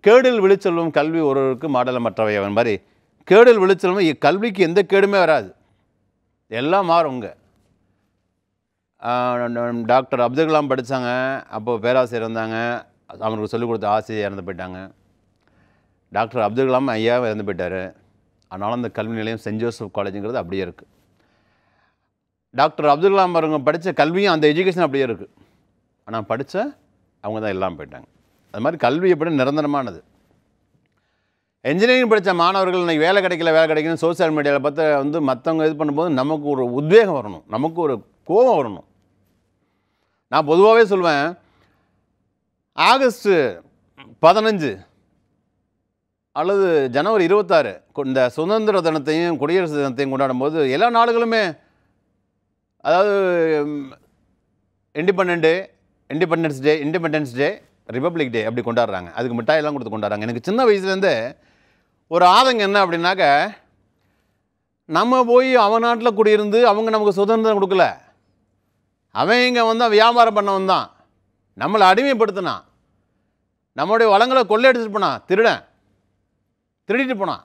கேடில் விழிச்செல்வம் கல்வி ஒருவருக்கு மாடலமற்றவை அவன் மாதிரி. கேடில் விழிச்செல்வம் கல்விக்கு எந்த கேடுமே வராது. எல்லாம் மாறுங்க டாக்டர் அப்துல் கலாம் படித்தாங்க அப்போது பேராசிரியர் இருந்தாங்க அவங்களுக்கு சொல்லிக் கொடுத்த ஆசிரியர் இறந்து போயிட்டாங்க. டாக்டர் அப்துல் கலாம் ஐயா இறந்து போயிட்டார். அதனால் அந்த கல்வி நிலையம் சென்ட் ஜோசப் காலேஜுங்கிறது அப்படியே இருக்குது டாக்டர் அப்துல் கலாம் அவங்க படித்த கல்வியும் அந்த எஜுகேஷன் அப்படியே இருக்குது ஆனால் படித்த அவங்க தான் எல்லாம் போயிட்டாங்க. அது மாதிரி கல்வி எப்படி நிரந்தரமானது. என்ஜினியரிங் படித்த மாணவர்கள் இன்றைக்கி வேலை கிடைக்கல வேலை கிடைக்கணும் சோஷியல் மீடியாவில் பார்த்து வந்து மற்றவங்க இது பண்ணும்போது நமக்கு ஒரு உத்வேகம் வரணும். நமக்கு ஒரு கோபம் வரணும். நான் பொதுவாகவே சொல்லுவேன் ஆகஸ்ட்டு பதினஞ்சு அல்லது ஜனவரி இருபத்தாறு இந்த சுதந்திர தினத்தையும் குடியரசு தினத்தையும் கொண்டாடும் போது எல்லா நாடுகளுமே அதாவது independ day independence day independence day republic day அப்படி கொண்டாடுறாங்க. அதுக்கு மிட்டாயெல்லாம் கொடுத்து கொண்டாடுறாங்க. எனக்கு சின்ன வயசுலேருந்து ஒரு ஆதங்கம் என்ன அப்படின்னாக்க நம்ம போய் அவன் நாட்டில் குடியிருந்து அவங்க நமக்கு சுதந்திரம் கொடுக்கல. அவன் இங்கே வந்தான் வியாபாரம் பண்ணவன் தான். நம்மளை அடிமைப்படுத்தினான். நம்மளுடைய வளங்களை கொள்ளையடிச்சிட்டு போனான். திருடன். திருடிட்டு போனான்.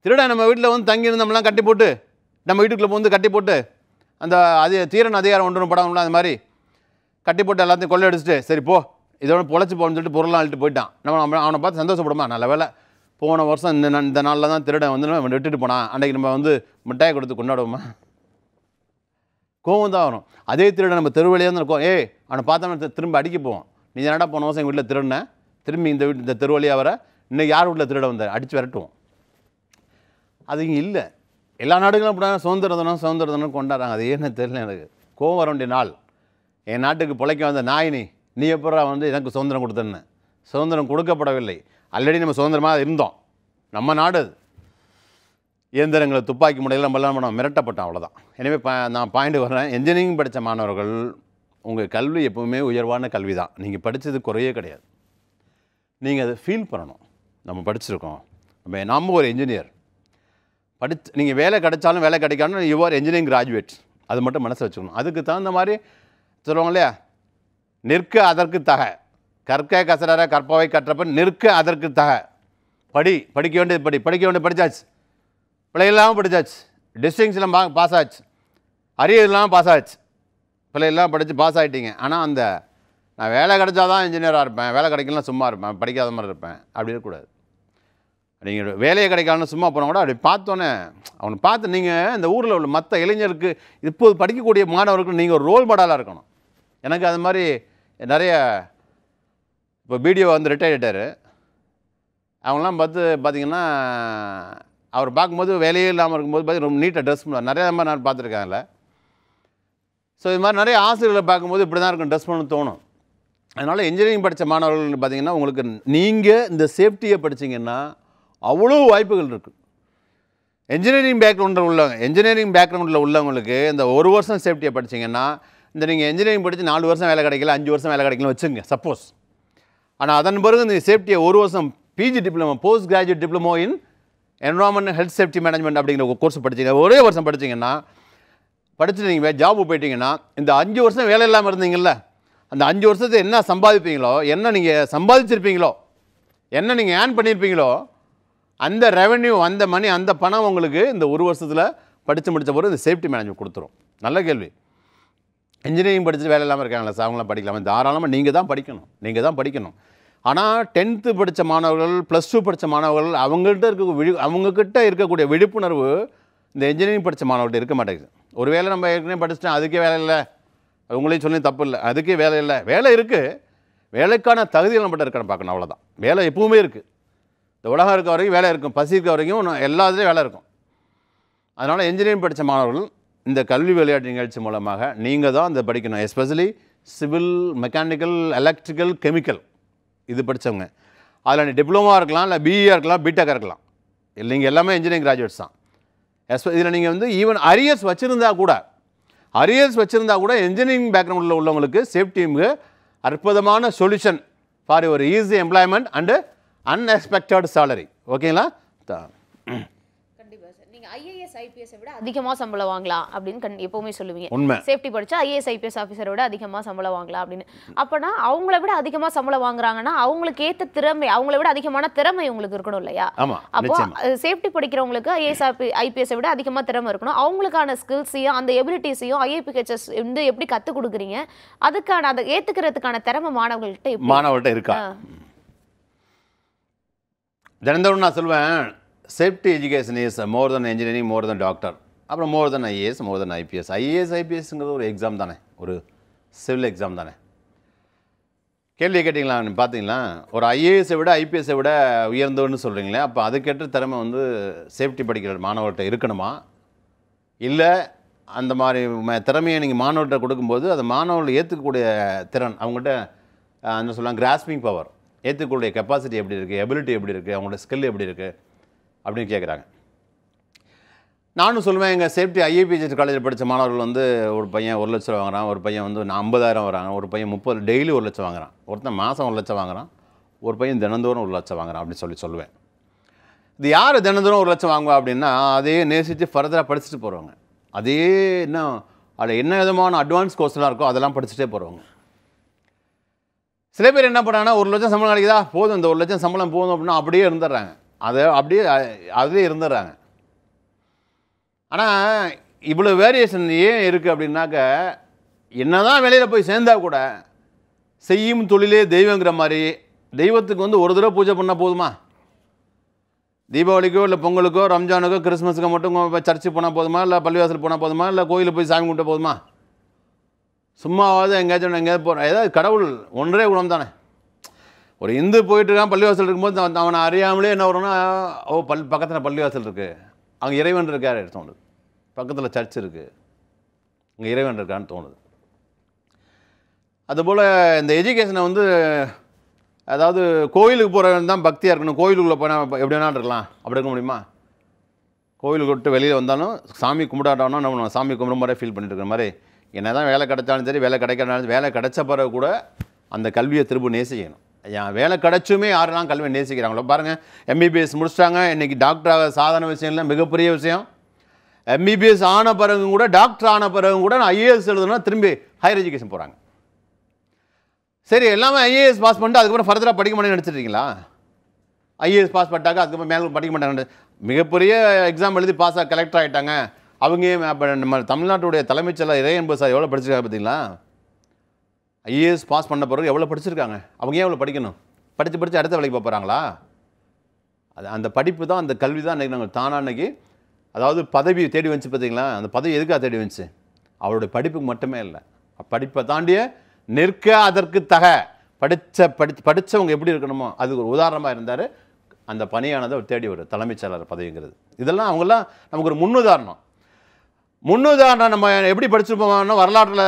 திருடன் நம்ம வீட்டில் வந்து தங்கி இருந்தோம்லாம் கட்டி போட்டு நம்ம வீட்டுக்குள்ளே வந்து கட்டி போட்டு அந்த அது தீரன் அதிகாரம் ஒன்று படம்லாம் அந்த மாதிரி கட்டி போட்டு எல்லாத்தையும் கொள்ளையடிச்சிட்டு சரி போ. இதோட பொழைச்சி போகணும்னு சொல்லிட்டு பொருளாக அள்ளிட்டு போயிட்டான். நம்ம அவனை- அவனை பார்த்து சந்தோஷப்படுமா? நல்ல வேலை. போன வருஷம் இந்த இந்த நாளில் தான் திருடன் வந்து நம்ம விட்டுட்டு போனான். அன்றைக்கு நம்ம வந்து மிட்டாயை கொடுத்து கொண்டாடுவோமா? கோவம் தான் வரும். அதே திருடன் நம்ம தெருவழியாக தான் இருக்கோம். ஏய் அவனை பார்த்தோம்னா திரும்ப அடிக்க போவோம். நீ என்னடா போன வருஷம் எங்கள் வீட்டில் திருடினேன் திரும்பி இந்த வீட்டு இந்த தெருவழியாக வர? இன்னைக்கு யார் வீட்டில் திருட வந்த? அடித்து விரட்டுவோம். அது இங்கே இல்லை. எல்லா நாடுகளும் அப்படினா சுதந்திர தினம் சுதந்திர தினம் கொண்டாடுறாங்க. அது ஏன்னு தெரியல எனக்கு. கோவம் வர வேண்டிய நாள். என் நாட்டுக்கு பிழைக்க வந்த நாயினி நீ எப்படா வந்து எனக்கு சுதந்திரம் கொடுத்தன்னு? சுதந்திரம் கொடுக்கப்படவில்லை. ஆல்ரெடி நம்ம சுதந்திரமாக இருந்தோம். நம்ம நாடு அது. இயந்திரங்களை துப்பாக்கி முறையில் நம்ம எல்லாம் நம்ம மிரட்டப்பட்டோம் அவ்வளோதான் எனவே பா நான் பாயிண்ட் வர்றேன். இன்ஜினியரிங் படித்த மாணவர்கள் உங்கள் கல்வி எப்பவுமே உயர்வான கல்வி தான் நீங்கள் படித்தது குறையே கிடையாது. நீங்கள் அதை ஃபீல் பண்ணணும். நம்ம படிச்சிருக்கோம். நம்ம நம்ம ஒரு இன்ஜினியர் படித்து நீங்கள் வேலை கிடைச்சாலும் வேலை கிடைக்காலும் யுவர் இன்ஜினியரிங் கிராஜுவேட் அது மட்டும் மனசில் வச்சுக்கணும். அதுக்கு தகுந்த மாதிரி சொல்லுவாங்க இல்லையா? நிற்க அதற்கு தக. கற்க கசடர கற்பவை கற்றப்பன் நிற்க அதற்கு தக. படி படிக்க வேண்டியது படி. படிக்க வேண்டியது படித்தாச்சு பிள்ளை இல்லாமல் படித்தாச்சு டிஸ்டிங்ஸ்லாம் பா பாஸ் ஆச்சு அரியர் இல்லாமல் பாஸ் ஆச்சு பிள்ளை இல்லாமல் படித்து பாஸ் ஆகிட்டீங்க ஆனால் அந்த நான் வேலை கிடைச்சா தான் இன்ஜினியராக இருப்பேன். வேலை கிடைக்கலாம் சும்மா இருப்பேன். படிக்காத மாதிரி இருப்பேன். அப்படி இருக்கக்கூடாது. நீங்கள் வேலையை கிடைக்காதுன்னு சும்மா போனால் கூட அப்படி பார்த்தோன்னே அவனை பார்த்து நீங்கள் இந்த ஊரில் உள்ள மற்ற இளைஞருக்கு இப்போது படிக்கக்கூடிய மாணவருக்கு நீங்கள் ஒரு ரோல் மாடலாக இருக்கணும். எனக்கு அது மாதிரி நிறைய இப்போ பிடிஓ வந்து ரிட்டையர் ஆகிட்டார் அவங்களாம் பார்த்து பார்த்தீங்கன்னா அவர் பார்க்கும்போது வேலையே இல்லாமல் இருக்கும்போது பார்த்து ரொம்ப நீட்டாக ட்ரெஸ் பண்ணுவார். நிறையா மாதிரி நான் பார்த்துருக்காங்கல்ல ஸோ இது மாதிரி நிறைய ஆசிரியர்களை பார்க்கும்போது இப்படி தான் இருக்கும் ட்ரெஸ் பண்ண தோணும். அதனால் இன்ஜினியரிங் படித்த மாணவர்கள் பார்த்தீங்கன்னா உங்களுக்கு நீங்கள் இந்த சேஃப்டியை படிச்சீங்கன்னா அவ்வளோ வாய்ப்புகள் இருக்குது இன்ஜினியரிங் பேக்ரவுண்டில் உள்ளவங்க இன்ஜினியரிங் பேக்ரவுண்டில் உள்ளவங்களுக்கு இந்த ஒரு வருஷம் சேஃப்டியை படிச்சீங்கன்னா இந்த நீங்கள் இன்ஜினியரிங் படித்து நாலு வருஷம் வேலை கிடைக்கல அஞ்சு வருஷம் வேலை கிடைக்கல வச்சுங்க சப்போஸ் ஆனால் அதன் பிறகு இந்த சேஃப்டியை ஒரு வருஷம் PG diploma post graduate diploma in environment health safety management அப்படிங்கிற ஒரு கோர்ஸ் படிச்சிங்க. ஒரே வருஷம் படிச்சீங்கன்னா படிச்சுட்டு நீங்கள் ஜாப்பு போயிட்டீங்கன்னா இந்த அஞ்சு வருஷம் வேலை இல்லாமல் இருந்தீங்கல்ல அந்த அஞ்சு வருஷத்தை என்ன சம்பாதிப்பீங்களோ என்ன நீங்கள் சம்பாதிச்சிருப்பீங்களோ என்ன நீங்கள் ஏர்ன் பண்ணியிருப்பீங்களோ அந்த ரெவென்யூ அந்த மணி அந்த பணம் உங்களுக்கு இந்த ஒரு வருஷத்தில் படித்து முடித்த பிறகு இந்த சேஃப்டி மேனேஜ்மெண்ட் கொடுத்துரும். நல்ல கேள்வி. இன்ஜினியரிங் படிச்சுட்டு வேலை இல்லாமல் இருக்காங்களா சார் அவங்களாம் படிக்கலாமா? தாராளமாக நீங்கள் தான் படிக்கணும். நீங்கள் தான் படிக்கணும். ஆனால் டென்த்து படித்த மாணவர்கள் ப்ளஸ் டூ படித்த மாணவர்கள் அவங்கள்ட்ட இருக்க விழி அவங்கக்கிட்ட இருக்கக்கூடிய விழிப்புணர்வு இந்த இன்ஜினியரிங் படித்த மாணவர்கிட்ட இருக்க மாட்டேங்குது ஒரு வேலை நம்ம ஏற்கனவே படிச்சுட்டோம் அதுக்கே வேலை இல்லை. உங்களையும் சொல்லி தப்பு இல்லை. அதுக்கே வேலை இல்லை. வேலை இருக்குது வேலைக்கான தகுதிகள் நம்மகிட்ட இருக்கணும் பார்க்கணும் அவ்வளோதான் வேலை எப்பவுமே இருக்குது இந்த உலகம் இருக்க வரைக்கும் வேலை இருக்கும். பசி இருக்க வரைக்கும் இன்னும் எல்லா இதுலேயும் வேலை இருக்கும். அதனால் இன்ஜினியரிங் படித்த மாணவர்கள் இந்த கல்வி விளையாட்டு நிகழ்ச்சி மூலமாக நீங்கள் தான் இந்த படிக்கணும் especially civil mechanical electrical chemical இது படித்தவங்க அதில் நீ டிப்ளமா இருக்கலாம் இல்லை பிஇஆ இருக்கலாம் பிடெக் இருக்கலாம். இல்லை நீங்கள் எல்லாமே இன்ஜினியரிங் கிராஜுவேட்ஸ் தான். எஸ் இதில் நீங்கள் வந்து ஈவன் அரியர்ஸ் வச்சுருந்தா கூட அரியர்ஸ் வச்சுருந்தா கூட இன்ஜினியரிங் பேக்ரவுண்டில் உள்ளவங்களுக்கு சேஃப்டிக்கு அற்புதமான solution for your easy employment and unexpected salary ஓகேங்களா த- கண்டிப்பா சார் நீங்க ஐஏஎஸ் ஐபிஎஸ் விட அதிகமா. சம்பளம் வாங்கலாம் அப்படின்னு கண் எப்பவுமே சொல்லுவீங்க. உண்மை. சேஃப்டி படிச்சா ஐஏஎஸ் ஐபிஎஸ் ஆஃபீஸரை விட அதிகமா சம்பளம் வாங்கலாம் அப்படின்னு. அப்பனா அவங்கள விட அதிகமா சம்பளம் வாங்குறாங்கன்னா அவங்களுக்கு ஏத்த திறமை அவங்கள விட அதிகமான திறமை உங்களுக்கு இருக்கணும் இல்லையா? அப்போ சேஃப்டி படிக்கிறவங்களுக்கு ஐஏஎஸ் ஐபிஎஸ் விட அதிகமா திறமை இருக்கணும். அவங்களுக்கான ஸ்கில்ஸையும் அந்த எபிலிட்டிஸையும் ஐஏபிஹெச்எஸ் வந்து எப்படி கத்துக் கொடுக்குறீங்க? அதுக்கான அதை ஏத்துக்கிறதுக்கான திறமை மாணவர்கள்ட்ட எப்படி மாணவர்கிட்ட இருக்கா. தினந்தோறும் நான் சொல்லுவேன் safety education is more than engineering more than doctor அப்புறம் more than IAS more than IPS IAS ஐபிஎஸ்ங்கிறது ஒரு எக்ஸாம் தானே. ஒரு சிவில் எக்ஸாம் தானே. கேள்வி கேட்டிங்களா? பார்த்தீங்களா ஒரு ஐஏஎஸை விட ஐபிஎஸ்ஸை விட உயர்ந்தவன்னு சொல்கிறீங்களே அப்போ அதுக்கேற்ற திறமை வந்து சேஃப்டி படிக்கிற மாணவர்கிட்ட இருக்கணுமா? இல்லை அந்த மாதிரி ம- திறமையை நீங்கள் மாணவர்கிட்ட கொடுக்கும்போது அது மாணவர்கள் ஏற்றுக்கக்கூடிய திறன் அவங்கள்ட்ட என்ன சொல்லலாம் கிராஸ்பிங் பவர் ஏற்றுக்கூடிய கெப்பாசிட்டி எப்படி இருக்குது எபிலிட்டி எப்படி இருக்குது அவங்களோட ஸ்கில் எப்படி இருக்குது அப்படின்னு கேட்குறாங்க நானும் சொல்லுவேன் எங்கள் சேஃப்டி ஐஏபிஜெட் காலேஜில் படித்த மாணவர்கள் வந்து ஒரு பையன் ஒரு லட்சம் வாங்குறான் ஒரு பையன் வந்து நான் ஐம்பதாயிரம் வராங்க ஒரு பையன் முப்பது டெய்லி ஒரு லட்சம் வாங்குறான். ஒருத்தன் மாதம் ஒரு லட்சம் வாங்குறான் ஒரு பையன் தினந்தோறும் ஒரு லட்சம் வாங்குறான் அப்படின்னு சொல்லி சொல்லுவேன். இது யார் தினந்தோறும் ஒரு லட்சம் வாங்குவா அப்படின்னா அதையே நேசித்து ஃபர்தராக படிச்சுட்டு போகிறவங்க அதே என்ன அதில் என்ன விதமான அட்வான்ஸ் கோர்ஸ்லாம் இருக்கோ அதெல்லாம் படிச்சுட்டே போகிறவங்க சில பேர் என்ன பண்ணுறாங்கன்னா ஒரு லட்சம் சம்பளம் கிடைக்குதா? போதும் இந்த ஒரு லட்சம் சம்பளம் போதும் அப்படின்னா அப்படியே இருந்துடுறாங்க. அதை அப்படியே அதுவே இருந்துடுறாங்க. ஆனால் இவ்வளோ வேரியேஷன் ஏன் இருக்குது அப்படின்னாக்க என்னதான் வெளியில் போய் சேர்ந்தால் கூட செய்யும் தொழிலே தெய்வங்கிற மாதிரி தெய்வத்துக்கு வந்து ஒரு தடவை பூஜை பண்ணால் போதுமா? தீபாவளிக்கோ இல்லை பொங்கலுக்கோ ரம்ஜானுக்கோ கிறிஸ்மஸுக்கோ மட்டும் சர்ச்சு போனால் போதுமா? இல்லை பள்ளிவாசல் போனால் போதுமா? இல்லை கோயிலுக்கு போய் சாமி கும்பிட்டு போதுமா? சும்மாவாவது எங்கேயாச்சும் எங்கேயாவது போகிறோம் ஏதாவது கடவுள் ஒன்றே குணம் தானே ஒரு இந்து போயிட்டு இருக்கான் பள்ளிவாசல் இருக்கும்போது அவன் அவனை அறியாமலே என்ன வரும்னா ஓ பல் பக்கத்தில் பள்ளிவாசல் இருக்குது அங்கே இறைவன் இருக்கார் தோணுது. பக்கத்தில் சர்ச் இருக்குது அங்கே இறைவன் இருக்கான்னு தோணுது. அதுபோல் இந்த எஜுகேஷனை வந்து அதாவது கோயிலுக்கு போகிறவன் தான் பக்தியாக இருக்கணும். கோயிலுக்குள்ளே போனால் எப்படி வேணாலும் இருக்கலாம். அப்படி இருக்க முடியுமா? கோயிலுக்கு விட்டு வெளியில் வந்தாலும் சாமி கும்பிடாட்டானோ நம்ம சாமி கும்பிட மாதிரி ஃபீல் பண்ணிட்டு இருக்கிற மாதிரி. என்ன தான் வேலை கிடைச்சாலும் சரி வேலை கிடைக்காட்டாலும் வேலை கிடைச்ச பிறகு கூட அந்த கல்வியை திரும்ப நேசிக்கணும். ஏன் வேலை கிடைச்சுமே யாரெல்லாம் கல்வியை நேசிக்கிறாங்களோ பாருங்கள் எம்பிபிஎஸ் முடிச்சிட்டாங்க இன்றைக்கி டாக்டராக சாதாரண விஷயம் இல்லை மிகப்பெரிய விஷயம். எம்பிபிஎஸ் ஆன பிறகு கூட டாக்டர் ஆன பிறகு கூட நான் ஐஏஎஸ் எழுதுனா திரும்பி ஹையர் எஜுகேஷன் போகிறாங்க சரி எல்லாமே ஐஏஎஸ் பாஸ் பண்ணிட்டு அதுக்கப்புறம் ஃபர்தராக படிக்க மாட்டேன்னு நினச்சிருக்கீங்களா ஐஏஎஸ் பாஸ் பண்ணிட்டாங்க அதுக்கப்புறம் மேலே படிக்க மாட்டாங்க மிகப்பெரிய எக்ஸாம் எழுதி பாஸாக கலெக்டர் ஆகிட்டாங்க அவங்க நம்ம தமிழ்நாட்டுடைய தலைமைச் செயலர் இறையன்பு சார் எவ்வளோ படிச்சிருக்காங்க பார்த்தீங்களா ஐஏஎஸ் பாஸ் பண்ண பிறகு எவ்வளோ படிச்சிருக்காங்க? அவங்க ஏன் எவ்வளோ படிக்கணும்? படித்து படித்து அடுத்த வேலைக்கு போகிறாங்களா அது அந்த படிப்பு தான் அந்த கல்வி தான் அன்றைக்கி நாங்கள் தானாக அன்னைக்கு அதாவது பதவி தேடி வந்துச்சு பார்த்தீங்களா அந்த பதவி எதுக்காக தேடி வந்துச்சு? அவருடைய படிப்புக்கு மட்டுமே இல்லை. படிப்பை தாண்டிய நிற்க அதற்கு தக. படித்த படி படித்தவங்க எப்படி இருக்கணுமோ அதுக்கு ஒரு உதாரணமாக இருந்தார். அந்த பணியானதை அவர் தேடி வரும் தலைமைச் செயலாளர் பதவிங்கிறது. இதெல்லாம் அவங்கெல்லாம் நமக்கு ஒரு முன்னுதாரணம். முன்னுதாரணம் நம்ம எப்படி படிச்சிருப்போம்னா வரலாற்றில்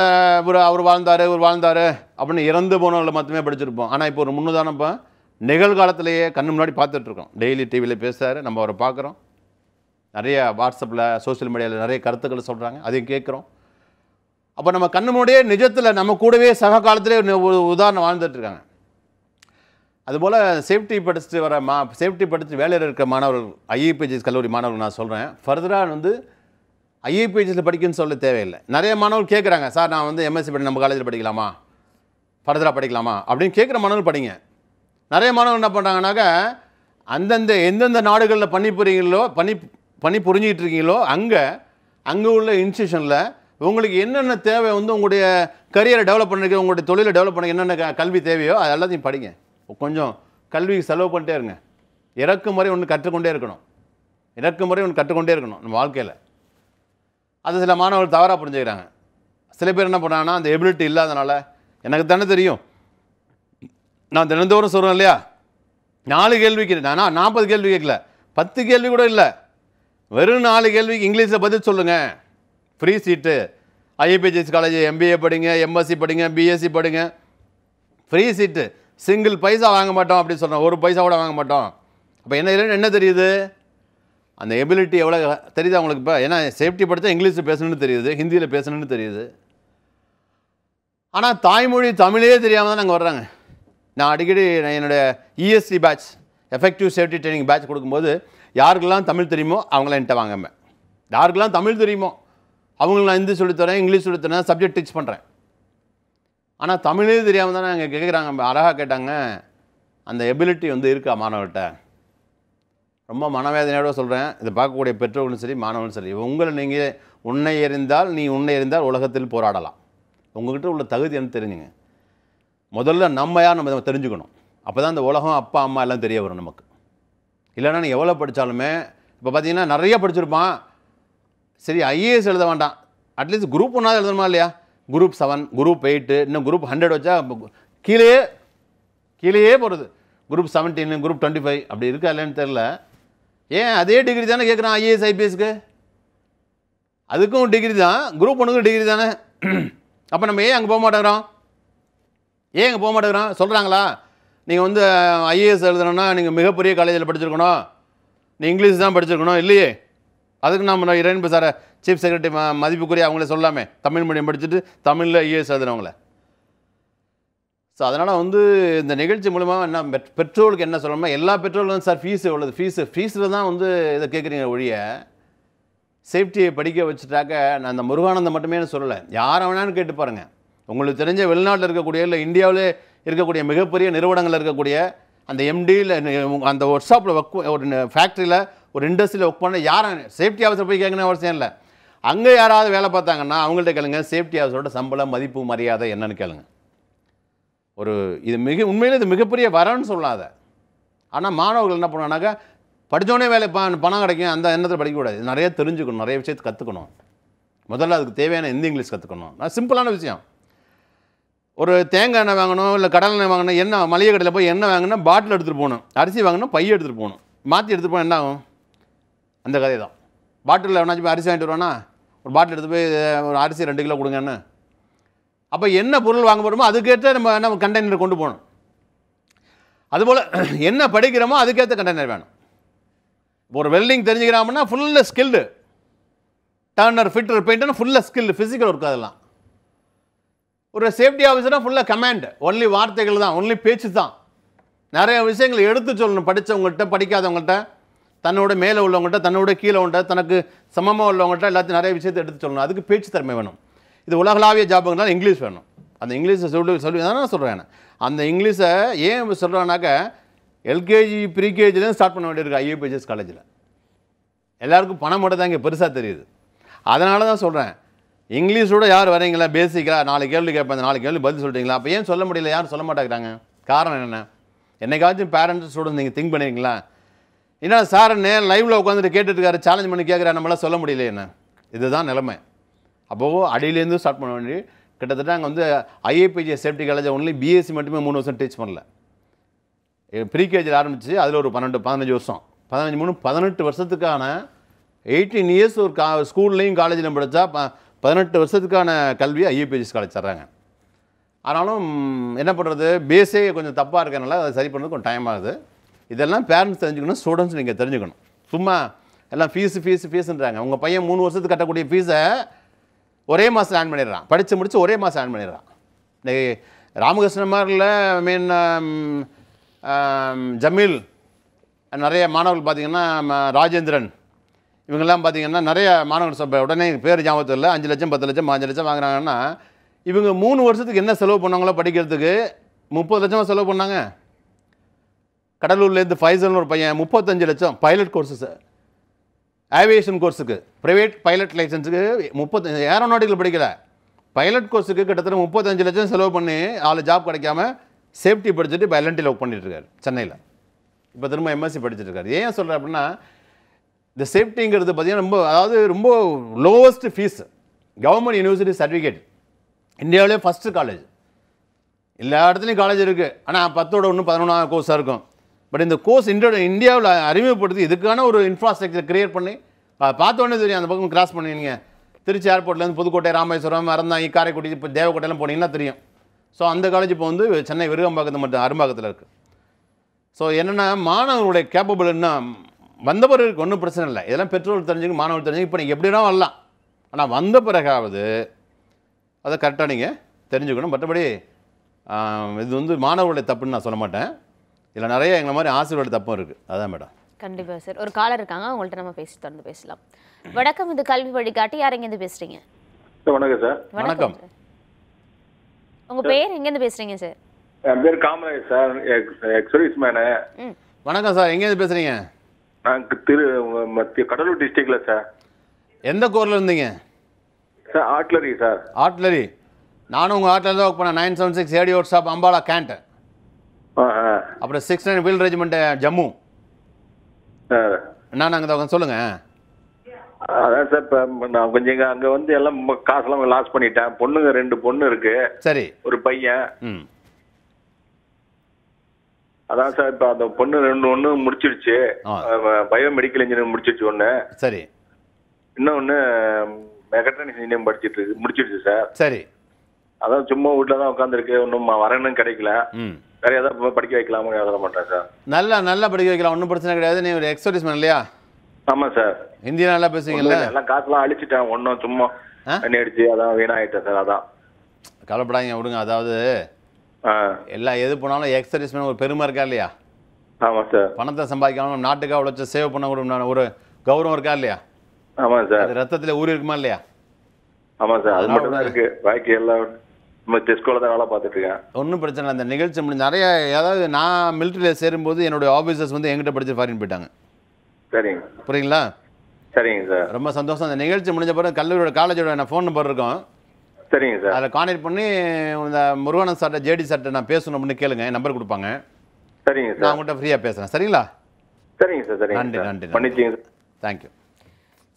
ஒரு அவர் வாழ்ந்தார் இவர் வாழ்ந்தார் அப்படின்னு இறந்து போனவங்களை மட்டுமே படிச்சிருப்போம். ஆனால் இப்போ ஒரு முன்னுதாரணம் இப்போ நிகழ்காலத்திலேயே கண்ணு முன்னாடி பார்த்துட்ருக்கோம். டெய்லி டிவியில் பேசுகிறாரு நம்ம அவரை பார்க்குறோம். நிறைய வாட்ஸ்அப்பில் சோஷியல் மீடியாவில் நிறைய கருத்துக்களை சொல்கிறாங்க அதையும் கேட்குறோம். அப்போ நம்ம கண்ணு முன்னாடியே நிஜத்தில் நம்ம கூடவே சக காலத்திலே ஒரு உதாரணம் வாழ்ந்துட்டுருக்காங்க அதுபோல் சேஃப்டி படிச்சுட்டு வர மா சேஃப்டி படித்து வேலையில் இருக்கிற மாணவர்கள் ஐஏபிஜிஎஸ் கல்லூரி மாணவர்கள் நான் சொல்கிறேன் ஃபர்தராக வந்து ஐஏபிஹெச்சில் படிக்கணும்னு சொல்ல தேவையில்லை. நிறைய மாணவர்கள் கேட்குறாங்க சார் நான் வந்து எம்எஸ்சி படி நம்ம காலேஜில் படிக்கலாமா? ஃபர்தராக படிக்கலாமா? அப்படின்னு கேட்குற மாணவர்கள் படிங்க. நிறைய மாணவர்கள் என்ன பண்ணுறாங்கனாக்கா அந்தந்த எந்தெந்த நாடுகளில் பணி புரியுங்களோ பணி பணி புரிஞ்சிக்கிட்டு இருக்கீங்களோ அங்கே அங்கே உள்ள இன்ஸ்டியூஷனில் உங்களுக்கு என்னென்ன தேவை வந்து உங்களுடைய கரியரை டெவலப் பண்ணுறதுக்கு உங்களுடைய தொழிலை டெவலப் பண்ண என்னென்ன கல்வி தேவையோ அது எல்லாத்தையும் படிங்க. கொஞ்சம் கல்விக்கு செலவு பண்ணிட்டே இருங்க. இறக்கு முறை ஒன்று கற்றுக்கொண்டே இருக்கணும். இறக்குமுறை ஒன்று கற்றுக்கொண்டே இருக்கணும் நம்ம வாழ்க்கையில். அது சில மாணவர்கள் தவறாக புரிஞ்சுக்கிறாங்க. சில பேர் என்ன பண்ணாங்கன்னா அந்த எபிலிட்டி இல்லாதனால எனக்கு தானே தெரியும். நான் தினந்தோறும் சொல்கிறேன் இல்லையா? நாலு கேள்வி கேள்விக்கு நான் நாற்பது கேள்வி கேட்கல. பத்து கேள்வி கூட இல்லை. வெறும் நாலு கேள்விக்கு இங்கிலீஷில் பதில் சொல்லுங்கள் free seat IAPGS college MBA படிங்க எம்எஸ்சி படிங்க பிஎஸ்சி படிங்க. ஃப்ரீ சீட்டு சிங்கிள் பைசா வாங்க மாட்டோம் அப்படின்னு சொன்னோம் ஒரு பைசா கூட வாங்க மாட்டோம். அப்போ என்ன என்ன தெரியுது? அந்த எபிலிட்டி எவ்வளோ தெரியுது அவங்களுக்கு இப்போ? ஏன்னா சேஃப்டி படித்தா இங்கிலீஷில் பேசணும்னு தெரியுது ஹிந்தியில் பேசணும்னு தெரியுது. ஆனால் தாய்மொழி தமிழே தெரியாமல் தான் நாங்கள் வர்றாங்க. நான் அடிக்கடி நான் என்னுடைய ESC batch effective safety training batch கொடுக்கும்போது யாருக்கெல்லாம் தமிழ் தெரியுமோ அவங்களாம் என்கிட்ட வாங்காம. யாருக்கெல்லாம் தமிழ் தெரியுமோ அவங்கள நான் ஹிந்தி சொல்லித்தரேன் இங்கிலீஷ் சொல்லித்தரேன் சப்ஜெக்ட் டீச் பண்ணுறேன் ஆனால் தமிழே தெரியாமல் தானே அங்கே கேட்குறாங்க அழகாக கேட்டாங்க. அந்த எபிலிட்டி வந்து இருக்கா மாணவர்கிட்ட? ரொம்ப மனவேதனையோட சொல்கிறேன் இதை பார்க்கக்கூடிய பெற்றோர்களும் சரி மாணவர்களும் சரி உங்களை நீங்கள் உன்னை எறிந்தால் நீ உன்னை எறிந்தால் உலகத்தில் போராடலாம். உங்கள்கிட்ட உள்ள தகுதி என்ன தெரிஞ்சுங்க. முதல்ல நம்ம யார் நம்ம தெரிஞ்சுக்கணும். அப்போ தான் இந்த உலகம் அப்பா அம்மா எல்லாம் தெரிய வரும் நமக்கு. இல்லைன்னா நீ எவ்வளோ படித்தாலுமே இப்போ பார்த்தீங்கன்னா நிறைய படிச்சிருப்பான். சரி ஐஏஎஸ் எழுத வேண்டாம். அட்லீஸ்ட் குரூப் ஒன்றாவது எழுதணுமா இல்லையா? குரூப் செவன் குரூப் எயிட்டு இன்னும் குரூப் ஹண்ட்ரட் வச்சா கீழேயே கீழேயே போகிறது group seventeen group twenty five அப்படி இருக்கா இல்லைன்னு தெரில ஏன் அதே டிகிரி தானே கேட்குறான் ஐஏஎஸ் ஐபிஎஸ்க்கு அதுக்கும் டிகிரி தான் குரூப் ஒன்றுக்கும் டிகிரி தானே? அப்போ நம்ம ஏன் அங்கே போக மாட்டேங்கிறோம்? ஏன் அங்கே போக மாட்டேங்கிறோம்? சொல்கிறாங்களா நீங்கள் வந்து ஐஏஎஸ் எழுதணும்னா நீங்கள் மிகப்பெரிய காலேஜில் படிச்சிருக்கணும். நீ இங்கிலீஷ் தான் படிச்சிருக்கணும் இல்லையே? அதுக்கு நம்ம இரண்டு சார் சீஃப் செக்ரட்டரி ம மதிப்புக்குரிய அவங்களே சொல்லாமே தமிழ் மீடியம் படிச்சுட்டு தமிழில் ஐஏஎஸ் எழுதுனவங்கள ஸோ அதனால் வந்து இந்த நிகழ்ச்சி மூலமாக என்ன பெட் பெட்ரோலுக்கு என்ன சொல்லணுமா எல்லா பெற்றோர்களும் சார் ஃபீஸ் உள்ளது ஃபீஸு ஃபீஸில் தான் வந்து இதை கேட்குறீங்க ஒழிய சேஃப்டியை படிக்க வச்சுட்டாக்க நான் அந்த முருகானந்தம் மட்டுமே சொல்லலை. யாரை வேணாலும் கேட்டு பாருங்கள் உங்களுக்கு தெரிஞ்ச வெளிநாட்டில் இருக்கக்கூடிய இல்லை இந்தியாவிலே இருக்கக்கூடிய மிகப்பெரிய நிறுவனங்களில் இருக்கக்கூடிய அந்த எம்டியில் அந்த ஒர்க் ஷாப்பில் ஒர்க் ஒரு ஃபேக்ட்ரியில் ஒரு இண்டஸ்ட்ரியில் ஒர்க் பண்ண யாரும் சேஃப்டி ஆஃபீஸர் போய் கேட்கணும் அவசியம் இல்லை. அங்கே யாராவது வேலை பார்த்தாங்கன்னா அவங்கள்ட்ட கேளுங்க. சேஃப்டி ஆஃபீஸரோட சம்பளம் மதிப்பு மரியாதை என்னன்னு கேளுங்க. ஒரு இது மிக உண்மையில் இது மிகப்பெரிய வரன்னு சொல்லாத. ஆனால் மாணவர்கள் என்ன பண்ணுவாங்கனாக்கா படித்தோடனே வேலை ப பணம் கிடைக்கும் அந்த எண்ணத்தில் படிக்கக்கூடாது. நிறைய தெரிஞ்சுக்கணும் நிறைய விஷயத்தை கற்றுக்கணும் முதல்ல அதுக்கு தேவையான ஹிந்தி இங்கிலீஷ் கற்றுக்கணும் நான் சிம்பிளான விஷயம். ஒரு தேங்காய் எண்ணெய் வாங்கணும் இல்லை கடல் எண்ணெய் வாங்கணும் எண்ணெய் மளிகை கடையில் போய் எண்ணெய் வாங்கினா பாட்டில் எடுத்துகிட்டு போகணும். அரிசி வாங்கணும் பைய எடுத்துகிட்டு போகணும். மாற்றி எடுத்துகிட்டு போனால் என்ன ஆகும் அந்த கதை தான் பாட்டிலில் எவனாச்சும் போய் அரிசி வாங்கிட்டு வருவானா? ஒரு பாட்டில் எடுத்து போய் ஒரு அரிசி ரெண்டு கிலோ கொடுங்கன்னு அப்போ என்ன பொருள் வாங்க போகிறோமோ அதுக்கேற்ற நம்ம என்ன கண்டெய்னர் கொண்டு போகணும். அதுபோல் என்ன படிக்கிறோமோ அதுக்கேற்ற கண்டெய்னர் வேணும். ஒரு வெல்டிங் தெரிஞ்சுக்கிறாமுன்னா ஃபுல்லாக ஸ்கில்டு டர்னர் ஃபிட்டர் பெயிண்டர்னு ஃபுல்லாக ஸ்கில் ஃபிசிக்கல் ஒர்க் அதெல்லாம். ஒரு சேஃப்டி ஆஃபீஸர்னா ஃபுல்லாக கமாண்ட் ஒன்லி வார்த்தைகள் தான் ஒன்லி பேச்சு தான். நிறைய விஷயங்களை எடுத்து சொல்லணும். படித்தவங்கள்ட்ட படிக்காதவங்கள்ட்ட தன்னோட மேலே உள்ளவங்கள்ட்ட தன்னோட கீழே உண்ட தனக்கு சமமாக உள்ளவங்கள்ட்ட எல்லாத்தையும் நிறைய விஷயத்தை எடுத்து சொல்லணும். அதுக்கு பேச்சு திறமை வேணும். இது உலகளாவிய ஜாபுங்கனால இங்கிலீஷ் வேணும். அந்த இங்கிலீஷை சொல்லி சொல்லி தானே சொல்கிறேன் அந்த இங்கிலீஷை ஏன் சொல்கிறேன்னாக்க எல்கேஜி ப்ரீகேஜிலேருந்து ஸ்டார்ட் பண்ண வேண்டியிருக்கு ஐஏபிஎஸ்எஸ் காலேஜில் எல்லாருக்கும் பணம் மட்டும் தான் இங்கே பெருசாக தெரியுது. அதனால தான் சொல்கிறேன் இங்கிலீஷோட யார் வரீங்களா? பேசிக்கலாக நாலு கேள்வி கேட்பேன். நாலு கேள்வி பதில் சொல்கிறீங்களா அப்போ ஏன் சொல்ல முடியல? யாரும் சொல்ல மாட்டேங்கிறாங்க. காரணம் என்ன? என்னைக்காச்சும் பேரண்ட்ஸ் ஸ்டூடெண்ட்ஸ் நீங்கள் திங்க் பண்ணிருக்கீங்களா? ஏன்னா சார் நேரம் லைவில் உட்காந்துட்டு கேட்டுட்டு இருக்காரு சேலஞ்ச் பண்ணி கேட்குறா நம்மளால் சொல்ல முடியல என்ன? இதுதான் நிலைமை. அப்போது அடியிலேருந்து ஸ்டார்ட் பண்ண வேண்டி கிட்டத்தட்ட அங்கே வந்து IAPG safety college only BSc மட்டுமே மூணு வருஷம் டீச் பண்ணல. ப்ரீகேஜில் ஆரம்பித்து அதில் ஒரு பன்னெண்டு பதினஞ்சு வருஷம். பதினஞ்சு மூணு பதினெட்டு வருஷத்துக்கான எயிட்டீன் இயர்ஸ் ஒரு கா ஸ்கூல்லையும் காலேஜிலும் படித்தா ப பதினெட்டு வருஷத்துக்கான கல்வி ஐஏபிஎஸ் காலேஜ் தர்றாங்க. ஆனாலும் என்ன பண்ணுறது பேஸே கொஞ்சம் தப்பாக இருக்கிறனால அதை சரி பண்ணுறது கொஞ்சம் டைம் ஆகுது. இதெல்லாம் பேரண்ட்ஸ் தெரிஞ்சுக்கணும் ஸ்டூடெண்ட்ஸ் நீங்கள் தெரிஞ்சுக்கணும். சும்மா எல்லாம் ஃபீஸு ஃபீஸ் ஃபீஸுன்றாங்க உங்கள் பையன் மூணு வருஷத்துக்கு கட்டக்கூடிய ஃபீஸை ஒரே மாதம் ஆன் பண்ணிடுறான். படித்து முடித்து ஒரே மாதம் ஆன் பண்ணிடுறான். இன்னைக்கு ராமகிருஷ்ணன் மாதிரில ஐ மீன் um, um, ஜமீல் நிறைய மாணவர்கள் பார்த்தீங்கன்னா ம- ராஜேந்திரன் இவங்கெல்லாம் பார்த்தீங்கன்னா நிறைய மாணவர்கள் சபை உடனே பேர் ஞாபகத்தில் இல்லை அஞ்சு லட்சம் பத்து லட்சம் அஞ்சு லட்சம் வாங்குறாங்கன்னா இவங்க மூணு வருஷத்துக்கு என்ன செலவு பண்ணாங்களோ படிக்கிறதுக்கு முப்பது லட்சமாக செலவு பண்ணாங்க. கடலூர்லேருந்து ஃபைசல்னு ஒரு பையன் முப்பத்தஞ்சு லட்சம் பைலட் கோர்ஸஸ் ஆவியேஷன் கோர்ஸுக்கு ப்ரைவேட் பைலட் லைசன்ஸுக்கு முப்பத்தஞ்சு ஏரோநாட்டிக்கல் படிக்கலை? பைலட் கோர்ஸுக்கு கிட்டத்தட்ட முப்பத்தஞ்சு லட்சம் செலவு பண்ணி ஆள் ஜாப் கிடைக்காம சேஃப்டி படிச்சுட்டு இப்போ எல்என்டியில் ஒர்க் பண்ணிட்டுருக்காரு சென்னையில். இப்போ திரும்ப எம்எஸ்சி படிச்சுட்டுருக்காரு ஏன் சொல்கிறேன் அப்படின்னா இந்த சேஃப்டிங்கிறது பார்த்தீங்கன்னா ரொம்ப அதாவது ரொம்ப lowest fees government university certificate இந்தியாவிலே ஃபஸ்ட்டு காலேஜ் எல்லா இடத்துலையும் காலேஜ் இருக்குது ஆனால் பத்தோட ஒன்று பதினொன்றாவது கோர்ஸாக இருக்கும். பட் இந்த கோர்ஸ் இந்தியாவோட இந்தியாவில் அறிமுகப்படுத்தி இதுக்கான ஒரு இன்ஃப்ராஸ்ட்ரக்சர் கிரியேட் பண்ணி அதை பார்த்தோன்னே தெரியும் அந்த பக்கம் கிராஸ் பண்ணுவீங்க திருச்சி ஏர்போர்ட்லேருந்து புதுக்கோட்டை ராமேஸ்வரம் மறந்தாங்க காரைக்குடி இப்போ தேவக்கோட்டையெல்லாம் போனீங்கன்னா தெரியும். ஸோ அந்த காலேஜ் இப்போ வந்து சென்னை விருகம்பாக்கத்து மட்டும் அரும்பாக்கத்தில் இருக்குது ஸோ என்னென்னா மாணவர்களுடைய கேப்பபிள்னா வந்த பிறகு ஒன்றும் பிரச்சனை இல்லை. இதெல்லாம் பெற்றோர் தெரிஞ்சுக்க மாணவர் தெரிஞ்சுக்க இப்போ நீங்கள் எப்படினா வரலாம். ஆனால் வந்த பிறகாவது அதை கரெக்டாக நீங்கள் தெரிஞ்சுக்கணும். மற்றபடி இது வந்து மாணவர்களுடைய தப்புன்னு நான் சொல்ல மாட்டேன். இதில் நிறைய எங்களை மாதிரி ஆசிரியரோட தப்பும் இருக்குது அதான் மேடம். கண்டிப்பா சார். ஒரு காலர் இருக்காங்க அவங்கள்ட்ட நம்ம பேசி தொடர்ந்து பேசலாம். வணக்கம் இது கல்வி வழிகாட்டி. யார் எங்கேருந்து பேசுறீங்க? சார் வணக்கம் சார். வணக்கம். சார். உங்க பேர் எங்கேருந்து பேசுறீங்க சார்? என் பேர் Kamaraj sir. Ex service man. ம். வணக்கம் சார். எங்கேருந்து பேசுகிறீங்க நான் திரு மத்திய கடலூர் டிஸ்ட்ரிக்ட்ல சார். எந்த கோரில் இருந்தீங்க? Sir artillery sir. ஆட்லரி. நானும் உங்கள் ஆட்டில் தான் ஒர்க் பண்ணேன். Nine seven six AD work shop Ambala cantt ah ah அப்புறம் six nine wheel regiment Jammu. நான் அங்கே தான் சொல்லுங்கள் அதான் சார் இப்போ நான் கொஞ்சம் அங்கே வந்து எல்லாம் காசெல்லாம் லாஸ் பண்ணிட்டேன். பொண்ணுங்க ரெண்டு பொண்ணு இருக்கு. சரி. ஒரு பையன். அதான் சார் இப்போ அந்த பொண்ணு ரெண்டு ஒன்று முடிச்சிடுச்சு ஆ. பயோ மெடிக்கல் இன்ஜினியரிங் முடிச்சிடுச்சு ஒன்று சரி. இன்னொன்று மெக்கட்ரானிக்ஸ் இன்ஜினியரிங் படிச்சிட்டு இருக்கு முடிச்சிடுச்சு சார். சரி. அதான் சும்மா வீட்டில் தான் உட்காந்துருக்கு ஒன்றும் வரணும் கிடைக்கல. வேற ஏதாவது படிக்க வைக்கலாமா பண்ணுறேன் சார். நல்லா நல்லா படிக்க வைக்கலாம். ஒன்றும் பிரச்சனை கிடையாது. நீ ஒரு எக்ஸர்டிஸ்மெண்ட் இல்லையா? ஆமாம் சார். ஹிந்தி நல்லா பேசுவீங்கல்ல? எல்லாம் காசுலாம் அழிச்சிட்டேன். ஒன்றும் சும்மா? தண்ணி அடிச்சு அதான் வீணாயிட்டேன் சார் அதான். கவலைப்படாதீங்க விடுங்க. அதாவது எல்லா எது போனாலும் எக்ஸர்டிஸ்மெண்ட் ஒரு பெருமை இருக்கா இல்லையா? ஆமாம் சார். பணத்தை சம்பாதிக்காம நாட்டுக்காக உழைச்ச சேவ் பண்ண ஒரு ஒரு கௌரவம் இருக்கா இல்லையா? ஆமாம் சார். அது ரத்தத்தில் ஊறி இருக்குமா இல்லையா? ஆமாம் சார். அது மட்டும் தான் இருக்கு. பாக்கி எல்லாம் வேலை பார்த்துட்டு இருக்கேன். ஒன்றும் பிரச்சனை இல்லை. அந்த நிகழ்ச்சி முடிஞ்சு நிறைய அதாவது நான் மிலிட்டரியில் சேரும்போது என்னுடைய ஆஃபீஸர்ஸ் வந்து எங்கிட்ட படிச்சு ஃபாரின் போயிட்டாங்க. சரிங்க. புரியுங்களா? சரிங்க சார். ரொம்ப சந்தோஷம். அந்த நிகழ்ச்சி முடிஞ்ச பிறகு கல்லூரியோட காலேஜோட நான் ஃபோன் நம்பர் இருக்கும். சரிங்க சார். அதில் கான்டாக்ட் பண்ணி இந்த முருகானந்த் சார்ட்ட ஜேடி சார்ட்ட நான் பேசணும் அப்படின்னு கேளுங்க. என் நம்பர் கொடுப்பாங்க. சரிங்க நான் சார் உங்கள்கிட்ட ஃப்ரீயாக பேசுகிறேன் சரிங்களா? சரிங்க சார் சரிங்க நன்றி, சார். நன்றி, நன்றி. பண்ணிச்சிங்க சார். தேங்க்யூ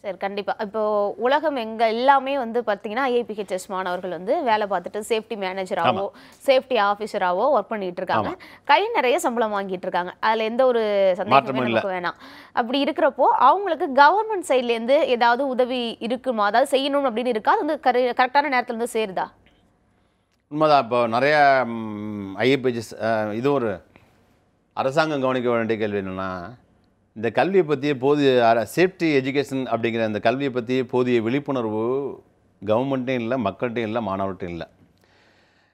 சார் கண்டிப்பா. இப்போ உலகம் எங்க எல்லாமே வந்து பார்த்தீங்கன்னா ஐஏபிஹெச்எஸ் மாணவர்கள் வந்து வேலை பார்த்துட்டு சேஃப்டி மேனேஜராகவோ சேஃப்டி ஆஃபீஸராகவோ ஒர்க் பண்ணிட்டு இருக்காங்க. கை நிறைய சம்பளம் வாங்கிட்டு இருக்காங்க. அதுல எந்த ஒரு சந்தேகமே. நமக்கு வேணாம். அப்படி இருக்கிறப்போ அவங்களுக்கு கவர்மெண்ட் சைட்ல இருந்து ஏதாவது உதவி இருக்குமா? அதாவது செய்யணும் அப்படின்னு இருக்கா? அது வந்து கரெக்டான நேரத்துல இருந்து சேருதா? உண்மைதான். இப்போ நிறைய ஐஏபிஎஸ் இது ஒரு அரசாங்கம் கவனிக்க வேண்டிய கேள்வி என்னென்னா இந்த கல்வியை பற்றிய போதிய சேஃப்டி எஜுகேஷன் அப்படிங்கிற இந்த கல்வியை பற்றிய போதிய விழிப்புணர்வு கவர்மெண்ட்டையும் இல்லை மக்கள்கிட்டையும் இல்லை மாணவர்கிட்டையும் இல்லை.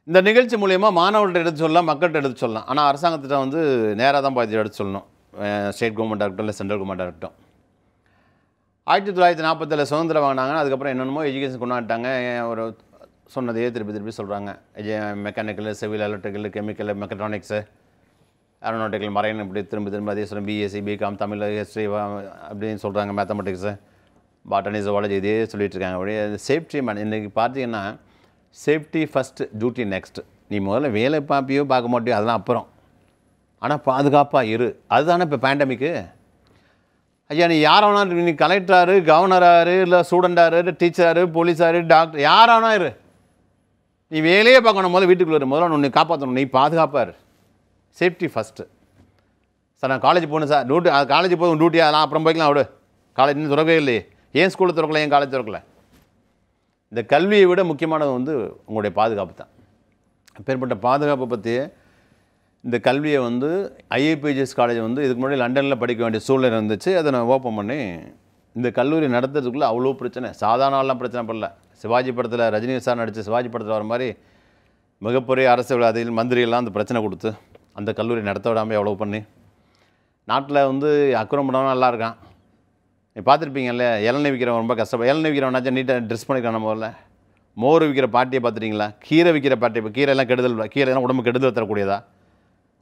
இந்த நிகழ்ச்சி மூலயமா மாணவர்கள்ட்ட எடுத்து சொல்லலாம் மக்கள்கிட்ட எடுத்து சொல்லலாம். ஆனால் அரசாங்கத்திட்ட வந்து நேராக தான் பார்த்து எடுத்து சொல்லணும். ஸ்டேட் கவர்மெண்ட்டாக இருக்கட்டும் இல்லை சென்ட்ரல் கவர்மெண்ட்டாக இருக்கட்டும். ஆயிரத்தி தொள்ளாயிரத்தி நாற்பத்தில் சுதந்திரம் வாங்கினாங்கன்னா அதுக்கப்புறம் என்னென்னமோ எஜுகேஷன் கொண்டாட்டாங்க ஒரு சொன்னதையே திருப்பி திருப்பி சொல்கிறாங்க mechanical civil electrical chemical mechatronics aeronautical marine இப்படி திரும்ப திரும்ப அதே சொல்ல பிஎஸ்சி பிகாம் தமிழ் ஹிஸ்ட்ரி அப்படின்னு சொல்கிறாங்க மேத்தமெட்டிக்ஸு பாட்டனி ஜுவாலஜி இதே சொல்லிட்டு இருக்காங்க. அப்படியே சேஃப்டி மேன் இன்றைக்கி பார்த்தீங்கன்னா சேஃப்டி ஃபஸ்ட்டு டியூட்டி நெக்ஸ்ட் நீ முதல்ல வேலை பார்ப்பியோ பார்க்க மாட்டியோ அதெல்லாம் அப்புறம். ஆனால் பாதுகாப்பாக இரு. அதுதானே இப்போ பேண்டமிக்கு ஐயா நீ யார் வேணாலும் நீ கலெக்டராரு கவர்னராரு இல்லை ஸ்டூடெண்டாரு டீச்சராரு போலீஸாரு டாக்டர் யாரானா இரு. நீ வேலையே பார்க்கணும். முதல்ல வீட்டுக்குள்ளே முதல்ல உன்னை காப்பாற்றணும் நீ பாதுகாப்பாக இரு. Safety first. சார் நான் காலேஜ் போகணும் சார். டியூட்டி காலேஜ் போதும் டியூட்டி நான் அப்புறம் போய்க்கலாம் விடு. காலேஜ் இன்னும் திறக்கவே இல்லையே. ஏன் ஸ்கூலில் திறக்கல ஏன் காலேஜ் திறக்கல? இந்த கல்வியை விட முக்கியமானது வந்து உங்களுடைய பாதுகாப்பு தான். அப்பேற்பட்ட பாதுகாப்பை பற்றி இந்த கல்வியை வந்து ஐஏபிஜிஎஸ் காலேஜ் வந்து இதுக்கு முன்னாடி லண்டனில் படிக்க வேண்டிய சூழ்நிலை இருந்துச்சு. அதை நான் ஓப்பன் பண்ணி இந்த கல்லூரி நடத்துறதுக்குள்ளே அவ்வளோ பிரச்சனை. சாதாரணாலாம் பிரச்சனை பண்ணல. சிவாஜி படத்தில் ரஜினி சார் நடித்த சிவாஜி படத்தில் வர மாதிரி மிகப்பெரிய அரசு அதில் மந்திரியெல்லாம் அந்த பிரச்சனை கொடுத்து அந்த கல்லூரி நடத்த விடாமல் எவ்வளோ பண்ணி? நாட்டில் வந்து அக்குரம் பண்ணவன் நல்லா இருக்கான். நீ பார்த்துருப்பீங்கல்ல இளநீ விற்கிறவன் ரொம்ப கஷ்டப்படும் இளநீ விற்கிறவனாச்சும் நீட்டாக ட்ரெஸ் பண்ணிக்கிறான் ஊரில். மோர் விற்கிற பாட்டியை பார்த்துட்டிங்களா கீரை விற்கிற பாட்டி இப்போ கீரைலாம் கெடுதல் கீரைலாம் உடம்பு கெடுதல் தரக்கூடியதா?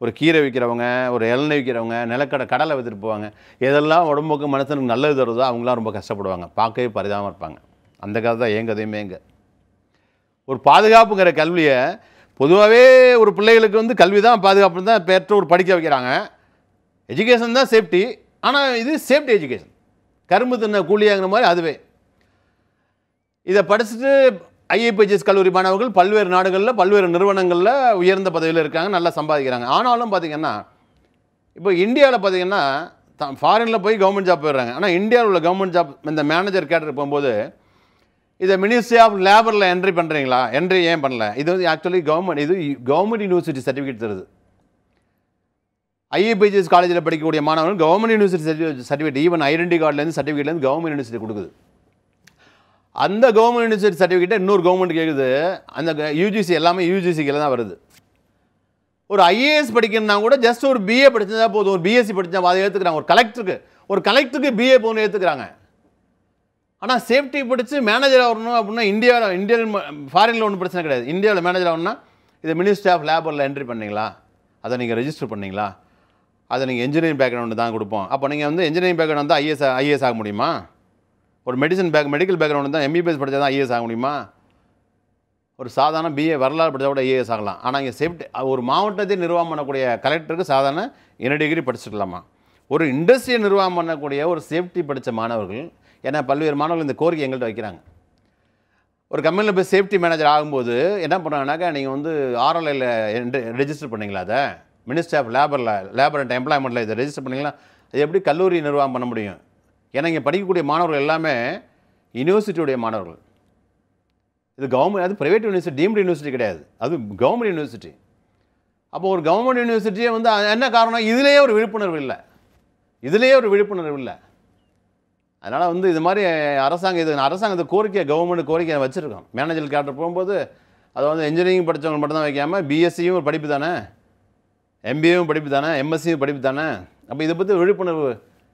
ஒரு கீரை விற்கிறவங்க ஒரு இளநீ விற்கிறவங்க நிலக்கடை கடலை விற்றுட்டு போவாங்க. எதெல்லாம் உடம்புக்கு மனுஷனுக்கு நல்லது தருதோ அவங்களாம் ரொம்ப கஷ்டப்படுவாங்க. பார்க்கவே பரிதாபமாக இருப்பாங்க. அந்த கதை தான் என் கதையுமே எங்கே? ஒரு பாதுகாப்புங்கிற கல்வியை பொதுவாகவே ஒரு பிள்ளைகளுக்கு வந்து கல்வி தான் பாதுகாப்புன்னு தான் பெற்றோர் படிக்க வைக்கிறாங்க. எஜுகேஷன் தான் சேஃப்டி ஆனால் இது சேஃப்டி எஜுகேஷன் கரும்பு தின்ன கூலியாங்கிற மாதிரி அதுவே. இதை படிச்சுட்டு ஐஏபிஜிஎஸ் கல்லூரி மாணவர்கள் பல்வேறு நாடுகளில் பல்வேறு நிறுவனங்களில் உயர்ந்த பதவியில் இருக்காங்க நல்லா சம்பாதிக்கிறாங்க. ஆனாலும் பார்த்தீங்கன்னா இப்போ இந்தியாவில் பார்த்தீங்கன்னா ஃபாரினில் போய் கவர்மெண்ட் ஜாப் போயிடுறாங்க. ஆனால் இந்தியாவில் உள்ள கவர்மெண்ட் ஜாப் இந்த மேனேஜர் கேட்டர் போகும்போது இதை மினிஸ்ட்ரி ஆஃப் லேபரில் என்ட்ரி பண்ணுறீங்களா என்ட்ரி ஏன் பண்ணல? இது வந்து ஆக்சுவலி கவர்மெண்ட் இது கவர்மெண்ட் யூனிவர்சிட்டி சர்டிஃபிகேட் தருது. ஐஏபிஜிஎஸ் காலேஜில் படிக்கக்கூடிய மாணவர்கள் government university certificate even identity கார்டுலேருந்து சர்டிஃபிகேட்லேருந்து கவர்மெண்ட் யூனிவர்சிட்டி கொடுக்குது. அந்த கவர்மெண்ட் யூனிவர்சிட்டி சர்டிஃபிகேட்டை இன்னொரு கவர்மெண்ட் கேட்குது அந்த யூஜிசி எல்லாமே யூஜிசிக்கில் தான் வருது. ஒரு ஐஏஎஸ் படிக்கணும்னா கூட ஜஸ்ட் ஒரு பிஏ படிச்சதா போதும். ஒரு பிஎஸ்சி படிச்சா அதை ஏற்றுக்கிறாங்க ஒரு கலெக்டருக்கு ஒரு கலெக்டருக்கு பிஏ போகணும் ஏற்றுக்கிறாங்க ஆனால் சேஃப்டி படித்து மேனேஜர் ஆகணும் அப்படின்னா இந்தியாவில் இந்தியன் ஃபாரினில் ஒன்றும் பிரச்சனை கிடையாது. இந்தியாவில் மேனேஜர் ஆகணும்னா இது மினிஸ்ட்ரி ஆஃப் லேபரில் என்ட்ரி பண்ணிங்களா? அதை நீங்கள் ரெஜிஸ்டர் பண்ணீங்களா? அதை நீங்கள் இன்ஜினியரிங் பேக்ரவுண்டு தான் கொடுப்போம். அப்போ நீங்கள் வந்து இன்ஜினியரிங் பேக்ரவுண்ட் வந்து ஐஏஎஸ் ஐஏஎஸ் ஆக முடியுமா? ஒரு மெடிசன் பேக் மெடிக்கல் பேக்ரவுண்டு தான் எம்பிபிஎஸ் படித்தா தான் ஐஏஎஸ் ஆக முடியுமா? ஒரு சாதாரண பிஏ வரலாறு படித்தா கூட ஐஏஎஸ் ஆகலாம். ஆனால் இங்கே சேஃப்டி ஒரு மாவட்டத்தை நிர்வாகம் பண்ணக்கூடிய கலெக்டருக்கு சாதாரண என்ன டிகிரி படிச்சுக்கலாமா ஒரு இண்டஸ்ட்ரியை நிர்வாகம் பண்ணக்கூடிய ஒரு சேஃப்டி படித்த மாணவர்கள் ஏன்னா பல்வேறு மாணவர்கள் இந்த கோரிக்கை எங்கள்கிட்ட வைக்கிறாங்க. ஒரு கம்பெனியில் போய் சேஃப்டி மேனேஜர் ஆகும்போது என்ன பண்ணுறாங்கனாக்கா நீங்கள் வந்து ஆர்எல்ஐயில் ரெஜிஸ்டர் பண்ணீங்களா அதை? மினிஸ்ட்ரி ஆஃப் லேபரில் லேபர் அண்ட் எம்ப்ளாய்மெண்ட்டில் இதை ரெஜிஸ்டர் பண்ணீங்களா? அது எப்படி கல்லூரி நிர்வாகம் பண்ண முடியும்? ஏன்னா இங்கே படிக்கக்கூடிய மாணவர்கள் எல்லாமே யூனிவர்சிட்டியுடைய மாணவர்கள். இது கவர்மெண்ட் அது ப்ரைவேட் யூனிவர்சிட்டி டீம்டு யூனிவர்சிட்டி கிடையாது. அது கவர்மெண்ட் யூனிவர்சிட்டி அப்போ ஒரு கவர்மெண்ட் யூனிவர்சிட்டியே வந்து என்ன காரணம்? இதுலேயே ஒரு விழிப்புணர்வு இல்லை. இதுலேயே ஒரு விழிப்புணர்வு இல்லை. அதனால் வந்து இது மாதிரி அரசாங்கம் இது அரசாங்கத்தை கோரிக்கை கவர்மெண்ட் கோரிக்கை வச்சுருக்கோம். மேனேஜர் கேட்டர் போகும்போது அதை வந்து இன்ஜினியரிங் படித்தவங்க மட்டும் தான் வைக்காமல் பிஎஸ்சியும் ஒரு படிப்பு தானே? எம்பிஏவும் படிப்பு தானே? எம்எஸ்சியும் படிப்பு தானே? அப்போ இதை பற்றி விழிப்புணர்வு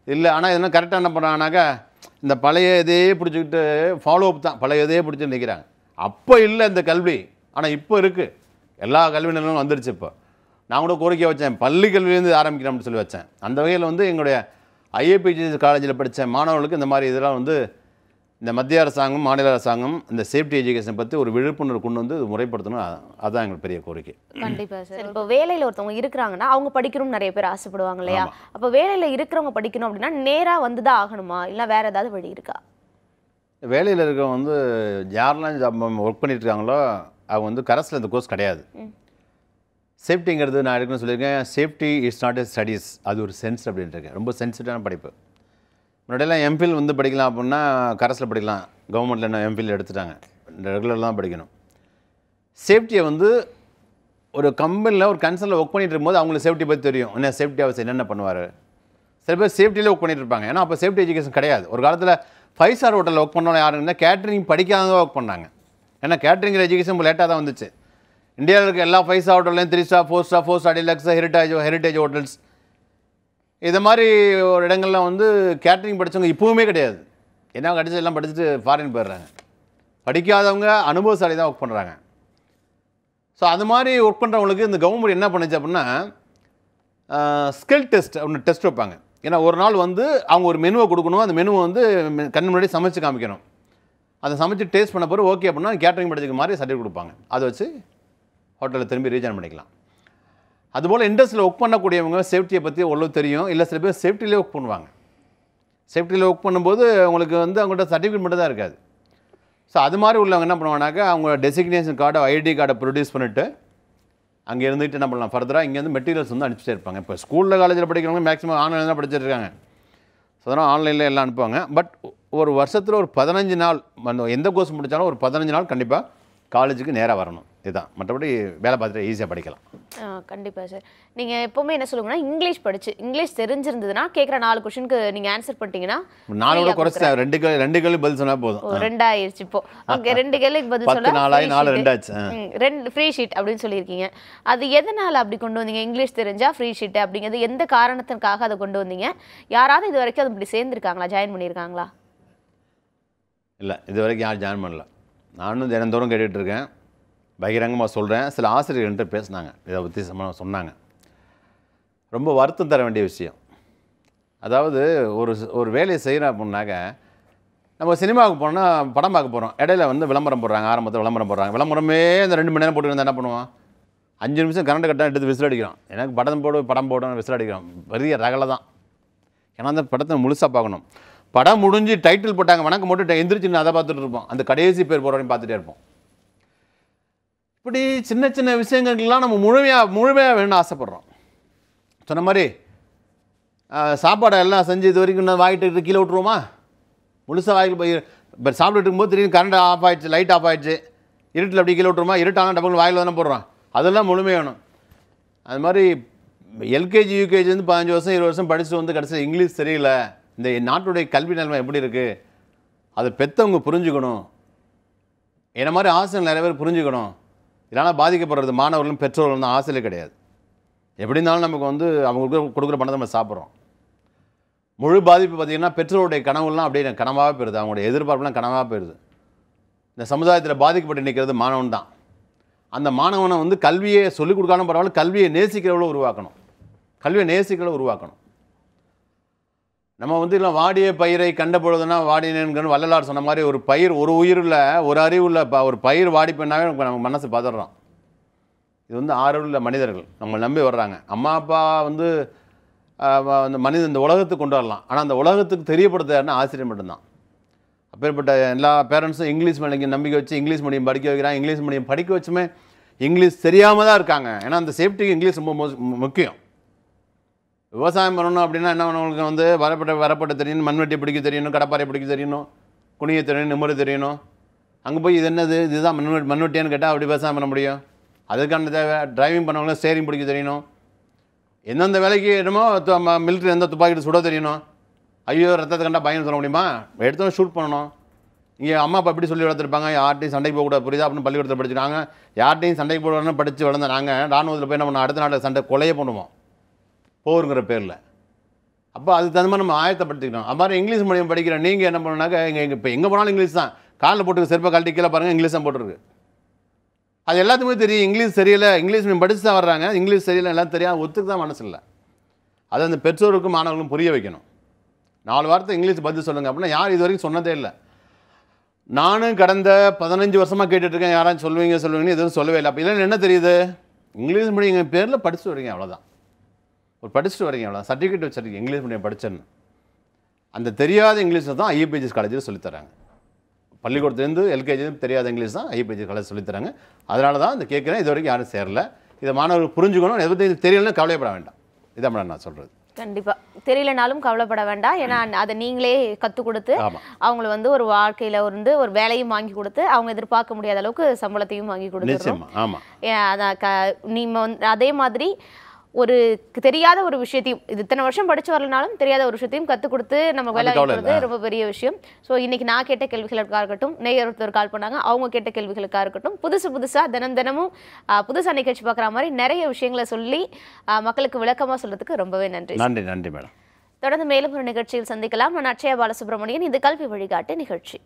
இல்லை. ஆனால் இதெல்லாம் கரெக்டாக என்ன பண்ணுறாங்கனாக்கா இந்த பழைய இதே பிடிச்சிக்கிட்டு ஃபாலோ அப் தான். பழைய இதே பிடிச்சிட்டு நிற்கிறாங்க அப்போ இல்லை இந்த கல்வி. ஆனால் இப்போ இருக்குது எல்லா கல்வி நிலையங்களும் வந்துருச்சு இப்போ. நான் கூட கோரிக்கை வச்சேன். பள்ளி கல்வியிலேருந்து ஆரம்பிக்கிறோம்னு சொல்லி வச்சேன். அந்த வகையில் வந்து எங்களுடைய ஐஏபிஜி காலேஜில் படித்த மாணவர்களுக்கு இந்த மாதிரி இதெல்லாம் வந்து இந்த மத்திய அரசாங்கம் மாநில அரசாங்கம் இந்த சேஃப்டி எஜுகேஷன் பற்றி ஒரு விழிப்புணர்வு கொண்டு வந்து இது முறைப்படுத்தணும். அதுதான் எங்களுக்கு பெரிய கோரிக்கை. கண்டிப்பா சார். இப்போ வேலையில ஒருத்தவங்க இருக்கிறாங்கன்னா அவங்க படிக்கணும்னு நிறைய பேர் ஆசைப்படுவாங்க இல்லையா? அப்போ வேலையில இருக்கிறவங்க படிக்கணும் அப்படின்னா நேரா வந்து தான் ஆகணுமா? இல்ல வேற ஏதாவது வழி இருக்கா? வேலையில் இருக்கவங்க வந்து யாரெல்லாம் ஜாப் ஒர்க் பண்ணிட்டு இருக்காங்களோ அவங்க வந்து கரஸில் இந்த கோர்ஸ் கிடையாது. சேஃப்டிங்கிறது நான் எடுக்கணும்னு சொல்லியிருக்கேன். Safety is not a studies அது ஒரு சென்ஸ் அப்படின்ட்டு ரொம்ப சென்சிட்டிவான படிப்பு. முன்னாடியெல்லாம் எம்ஃபில் வந்து படிக்கலாம் அப்படின்னா கரஸில் படிக்கலாம். கவர்மெண்ட்டில் என்ன எம்ஃபில் எடுத்துட்டாங்க. ரெகுலரில் தான் படிக்கணும். சேஃப்டியை வந்து ஒரு கம்பெனியில் ஒரு கன்சர்னில் ஒர்க் பண்ணிட்டு இருக்கும்போது அவங்களுக்கு சேஃப்டி பற்றி தெரியும். என்ன சேஃப்டி அவசியம் என்னென்ன பண்ணுவார்? சில பேர் சேஃப்டியில் ஒர்க் பண்ணிட்டு இருப்பாங்க. ஏன்னா அப்போ சேஃப்டி எஜுகேஷன் கிடையாது. ஒரு காலத்தில் ஃபைவ் ஸ்டார் ஹோட்டலில் ஒர்க் பண்ணவங்க யாருன்னா கேட்ரிங் படிக்காதவங்க ஒர்க் பண்ணாங்க. ஏன்னா கேட்ரிங்கிற எஜுகேஷன் லேட்டாக தான் வந்துச்சு. இந்தியாவில் இருக்க எல்லா five star ஹோட்டல்லையும் three star four star four star deluxe heritage heritage hotels இது மாதிரி ஒரு இடங்கள்லாம் வந்து கேட்டரிங் படித்தவங்க இப்போவுமே கிடையாது. என்ன கடிச்சு எல்லாம் படிச்சுட்டு ஃபாரின் போயிடுறாங்க. படிக்காதவங்க அனுபவசாலி தான் ஒர்க் பண்ணுறாங்க ஸோ அது மாதிரி ஒர்க் பண்ணுறவங்களுக்கு இந்த கவர்மெண்ட் என்ன பண்ணுச்சு அப்படின்னா ஸ்கில் டெஸ்ட் ஒன்று டெஸ்ட் வைப்பாங்க. ஏன்னா ஒரு நாள் வந்து அவங்க ஒரு மெனுவை கொடுக்கணும். அந்த மெனுவை வந்து மெ- கண் முன்னாடி சமைச்சு காமிக்கணும். அதை சமைச்சு டேஸ்ட் பண்ண பிறகு ஓகே அப்படின்னா கேட்டரிங் படிச்சுக்க மாதிரி சர்டிஃபிகேட் கொடுப்பாங்க. அதை வச்சு ஹோட்டலில் திரும்பி ரீஜாயின் பண்ணிக்கலாம். அதுபோல் இண்டஸ்ட்ரியில் ஒர்க் பண்ணக்கூடியவங்க சேஃப்டியை பற்றி ஒவ்வொரு தெரியும். இல்லை சில பேர் சேஃப்டிலே ஒர்க் பண்ணுவாங்க. சேஃப்டியில் ஒர்க் பண்ணும்போது அவங்களுக்கு வந்து அவங்கள்ட்ட சர்டிஃபிகேட் மட்டும் தான் இருக்காது. ஸோ அது மாதிரி உள்ளவங்க என்ன பண்ணுவாங்கனாக்கா அவங்க டெசிக்னேஷன் கார்டை ஐடி கார்டை ப்ரொடியூஸ் பண்ணிவிட்டு அங்கே இருந்துட்டு என்ன பண்ணலாம்? ஃபர்தராக இங்கேருந்து மெட்டீரியல்ஸ் வந்து அனுப்பிச்சிட்டே இருப்பாங்க. இப்போ ஸ்கூலில் காலேஜில் படிக்கிறவங்க மேக்ஸிமம் ஆன்லைனில் தான் படிச்சுட்டு இருக்காங்க. ஸோ அதனால் ஆன்லைனில் எல்லாம் அனுப்புவாங்க. பட் ஒரு வருஷத்தில் ஒரு பதினஞ்சு நாள் எந்த கோர்ஸ் முடித்தாலும் ஒரு பதினஞ்சு நாள் கண்டிப்பாக காலேஜுக்கு நேராக வரணும். இதுதான். மற்றபடி வேலை பார்த்துட்டு ஈஸியாக படிக்கலாம். ஆ, கண்டிப்பா சார் நீங்க எப்பவுமே என்ன சொல்லுங்கன்னா இங்கிலீஷ் படிச்சு இங்கிலீஷ் தெரிஞ்சிருந்ததுன்னா கேட்குற நாலு கொஸ்டினுக்கு நீங்க ஆன்சர் பண்ணிட்டீங்கன்னா நாலோட குறைச்சிட்டேன் ரெண்டு கேள்வி ரெண்டு கேள்வி பதில் சொன்னால் போதும். ரெண்டாயிருச்சு இப்போ. ஓகே ரெண்டு கேள்விக்கு பதில் நாளாகி free நாலு. ரெண்டாச்சு ரெண்டு ஃப்ரீ ஷீட் அப்படின்னு சொல்லியிருக்கீங்க. அது எதனால அப்படி கொண்டு வந்தீங்க? இங்கிலீஷ் தெரிஞ்சா ஃப்ரீ ஷீட் அப்படிங்கிறது எந்த காரணத்திற்காக அதை கொண்டு வந்தீங்க? யாராவது இது வரைக்கும் அது இப்படி சேர்ந்துருக்காங்களா? ஜாயின் பண்ணியிருக்காங்களா? இல்லை இது வரைக்கும் யாரும் ஜாயின் பண்ணல. நானும் தினந்தோறும் கேட்டுட்ருக்கேன். பகிரங்கமாக சொல்கிறேன் சில ஆசிரியர்கள்ட்ட பேசினாங்க. இதை பற்றி சொன்னாங்க. ரொம்ப வருத்தம் தர வேண்டிய விஷயம். அதாவது ஒரு ஒரு வேலையை செய்கிறோம் அப்படின்னாக்க நம்ம சினிமாவுக்கு போனால் படம் பார்க்க போகிறோம் இடையில வந்து விளம்பரம் போடுறாங்க. ஆரம்பத்தில் விளம்பரம் போடுறாங்க. விளம்பரமே இந்த ரெண்டு மணி நேரம் போட்டு என்ன பண்ணுவோம்? அஞ்சு நிமிஷம் கரண்ட் கட்டாக எடுத்து விசில் அடிக்கிறோம். எனக்கு படம் போடு படம் போடணும் விசில் அடிக்கிறோம். பெரிய ரகலை தான் ஏன்னா அந்த படத்தை முழுசாக பார்க்கணும். படம் முடிஞ்சு டைட்டில் போட்டாங்க வணக்கம் போட்டு எந்திரிச்சு நான் அதை பார்த்துட்டு இருப்போம். அந்த கடைசி பேர் போகிறவரையும் பார்த்துட்டே இருப்போம். இப்படி சின்ன சின்ன விஷயங்களுக்கெல்லாம் நம்ம முழுமையாக முழுமையாக வேணும்னு ஆசைப்பட்றோம். சொன்ன மாதிரி சாப்பாடை எல்லாம் செஞ்சு இது வரைக்கும் இன்னும் வாங்கிட்டு கீழே விட்ருவோமா முழுசாக வாய்க்கு போய் இப்போ சாப்பிட்டுட்டு இருக்கும்போது திடீர்னு கரண்ட் ஆஃப் ஆகிடுச்சு லைட் ஆஃப் ஆகிடுச்சு இருட்டில் அப்படி கீழே விட்ருமா இருட்டான டபுள் வாயில் தானே போடுறோம். அதெல்லாம் முழுமை வேணும். அது மாதிரி எல்கேஜி யூகேஜி வந்து பதினஞ்சு வருஷம் இருபது வருஷம் படிச்சுட்டு வந்து கடைசியில் இங்கிலீஷ் தெரியல. இந்த நாட்டுடைய கல்வி நிலைமை எப்படி இருக்குது அதை பெற்றவங்க புரிஞ்சுக்கணும். என்ன மாதிரி ஆசிரியர் நிறைய பேர் புரிஞ்சுக்கணும். இதனால் பாதிக்கப்படுறது மாணவர்களும் பெற்றோர்களும் தான் ஆசிரியர் கிடையாது. எப்படி இருந்தாலும் நமக்கு வந்து அவங்களுக்கு கொடுக்குற பணத்தை நம்ம சாப்பிட்றோம். முழு பாதிப்பு பார்த்திங்கன்னா பெற்றோருடைய கனவுலாம் அப்படியே கனவாக போயிடுது அவங்களுடைய எதிர்பார்ப்புலாம் கனவாக போயிடுது இந்த சமுதாயத்தில் பாதிக்கப்பட்டு நிற்கிறது மாணவன் தான். அந்த மாணவனை வந்து கல்வியை சொல்லிக் கொடுக்காலும் பரவாயில்ல கல்வியை நேசிக்கிறவளோ உருவாக்கணும். கல்வியை நேசிக்கிறவளோ உருவாக்கணும். நம்ம வந்து இல்லை வாடிய பயிரை கண்ட பொழுதுனா வாடினேன்னு வள்ளலார் சொன்ன மாதிரி ஒரு பயிர் ஒரு உயிருள்ள ஒரு அறிவுள்ள ப- ஒரு பயிர் வாடி பண்ணாவே நமக்கு நம்ம மனசு பதறோம். இது வந்து ஆறுள்ள மனிதர்கள். நம்ம நம்பி வர்றாங்க. அம்மா அப்பா வந்து அந்த மனிதன் இந்த உலகத்துக்கு கொண்டு வரலாம். ஆனால் அந்த உலகத்துக்கு தெரியப்படுத்தாருன்னா ஆசிரியர் மட்டும்தான். அப்பேற்பட்ட எல்லா பேரண்ட்ஸும் இங்கிலீஷ் மீடியம் நம்பிக்கை வச்சு இங்கிலீஷ் மீடியம் படிக்க வைக்கிறாங்க. இங்கிலீஷ் மீடியம் படிக்க வச்சுமே இங்கிலீஷ் தெரியாமல் தான் இருக்காங்க. ஏன்னா அந்த சேஃப்டிக்கு இங்கிலீஷ் ரொம்ப முக்கியம். விவசாயம் பண்ணணும் அப்படின்னா என்ன பண்ணவங்களுக்கு வந்து வரப்பட்ட வரப்பட்ட தெரியணும் மண்வெட்டி பிடிக்க தெரியணும் கடப்பாறை பிடிக்க தெரியணும் குனிய தெரியணும் நிம்மதி தெரியணும் அங்கே போய் இது என்னது? இதுதான் மண்வெட்டி மண்வெட்டியான்னு கேட்டால் அப்படி விவசாயம் பண்ண முடியும். அதுக்கான தேவை டிரைவிங் பண்ணவங்களும் ஸ்டேரிங் பிடிக்க தெரியணும் எந்தெந்த வேலைக்கு என்னமோ மிலிட்ரி எந்த துப்பாக்கிட்டு சுட தெரியணும் ஐயோ ரத்தத்தை கண்டா பயம் சொல்ல முடியுமா? எடுத்தோம் ஷூட் பண்ணணும். இங்கே அம்மா அப்பா எப்படி சொல்லி வளர்த்துருப்பாங்க. யார்ட்டையும் சண்டைக்கு போகக்கூடாது. புரியுதா? அப்படின்னு பள்ளிக்கூடத்தில் படிச்சிருக்காங்க யார்ட்டையும் சண்டைக்கு போடணும்னு படித்து வளர்ந்த நாங்கள் ராணுவத்தில் போய் நம்ம அடுத்த நாட்டில் சண்டை கொலையே பண்ணுவோம். போருங்கிற பேரில். அப்போ அதுக்கு தகுந்த மாதிரி நம்ம ஆயத்தப்படுத்திக்கணும். அது மாதிரி இங்கிலீஷ் மீடியம் படிக்கிற நீங்கள் என்ன பண்ணணுனாக்கா இங்கே இப்போ எங்கே போனாலும் இங்கிலீஷ் தான். காலில் போட்டு செருப்பை கழட்டி கீழே பாருங்கள் இங்கிலீஷ் தான் போட்டிருக்கு. அது எல்லாத்துக்குமே தெரியும். இங்கிலீஷ் தெரியல இங்கிலீஷ் மீடியம் படித்து தான் வர்றாங்க. இங்கிலீஷ் தெரியல எல்லாம் தெரியாது ஒத்துக்கு தான் மனசு இல்லை. அதை அந்த பெற்றோருக்கும் மாணவர்களும் புரிய வைக்கணும். நாலு வார்த்தை இங்கிலீஷ் பதில் சொல்லுங்கள் அப்படின்னா யார் இது வரைக்கும் சொன்னதே இல்லை. நானும் கடந்த பதினஞ்சு வருஷமாக கேட்டுட்ருக்கேன் யாராச்சும் சொல்லுவீங்க சொல்லுவீங்கன்னு எதுவும் சொல்லவே இல்லை. அப்போ இல்லைன்னு என்ன தெரியுது? இங்கிலீஷ் மீடியம் பேரில் படித்து வரீங்க அவ்வளோதான் ஒரு படிச்சுட்டு வரீங்க அவ்வளோ சர்டிஃபிகேட் வச்சிருக்கீங்க இங்கிலீஷ் மீடியம் படிச்சேன்னு. அந்த தெரியாத இங்கிலீஷை தான் ஐபிஜிஎஸ் காலேஜில் சொல்லித்தராங்க பள்ளிக்கூடத்துலேருந்து எல்கேஜி தெரியாத இங்கிலீஷ் தான் ஐபிஜி காலேஜ் சொல்லித்தராங்க அதனால தான் இந்த கேட்குறேன். இது வரைக்கும் யாரும் சேரல. இதை மாணவர்கள் புரிஞ்சுக்கணும். எதை பற்றி தெரியலன்னு கவலைப்பட வேண்டாம். இதான் மேடம் நான் சொல்கிறது கண்டிப்பா. தெரியலனாலும் கவலைப்பட வேண்டாம். ஏன்னா அதை நீங்களே கற்றுக் கொடுத்து அவங்கள வந்து ஒரு வாழ்க்கையில வந்து ஒரு வேலையும் வாங்கி கொடுத்து அவங்க எதிர்பார்க்க முடியாத அளவுக்கு சம்பளத்தையும் வாங்கி நிச்சயமா. ஆமாம் அதான் க நீங்க வந்து அதே மாதிரி ஒரு தெரியாத ஒரு விஷயத்தையும் இது இத்தனை வருஷம் படிச்சு வரலனாலும் தெரியாத ஒரு விஷயத்தையும் கற்றுக் கொடுத்து நம்ம வேலை வைக்கிறது. ரொம்ப பெரிய விஷயம். ஸோ இன்னைக்கு நான் கேட்ட கேள்விகளுக்காக இருக்கட்டும் நேயர் ஒருத்தர் கால் பண்ணாங்க அவங்க கேட்ட கேள்விகளுக்காக இருக்கட்டும் புதுசு புதுசா தினம் தினமும் புதுசா நிகழ்ச்சி பார்க்குற மாதிரி நிறைய விஷயங்களை சொல்லி மக்களுக்கு விளக்கமா சொல்றதுக்கு ரொம்பவே நன்றி நன்றி நன்றி மேடம். தொடர்ந்து மேலும் ஒரு நிகழ்ச்சியில் சந்திக்கலாம். நான் அட்சயா பாலசுப்ரமணியன் இது கல்வி வழிகாட்டு நிகழ்ச்சி.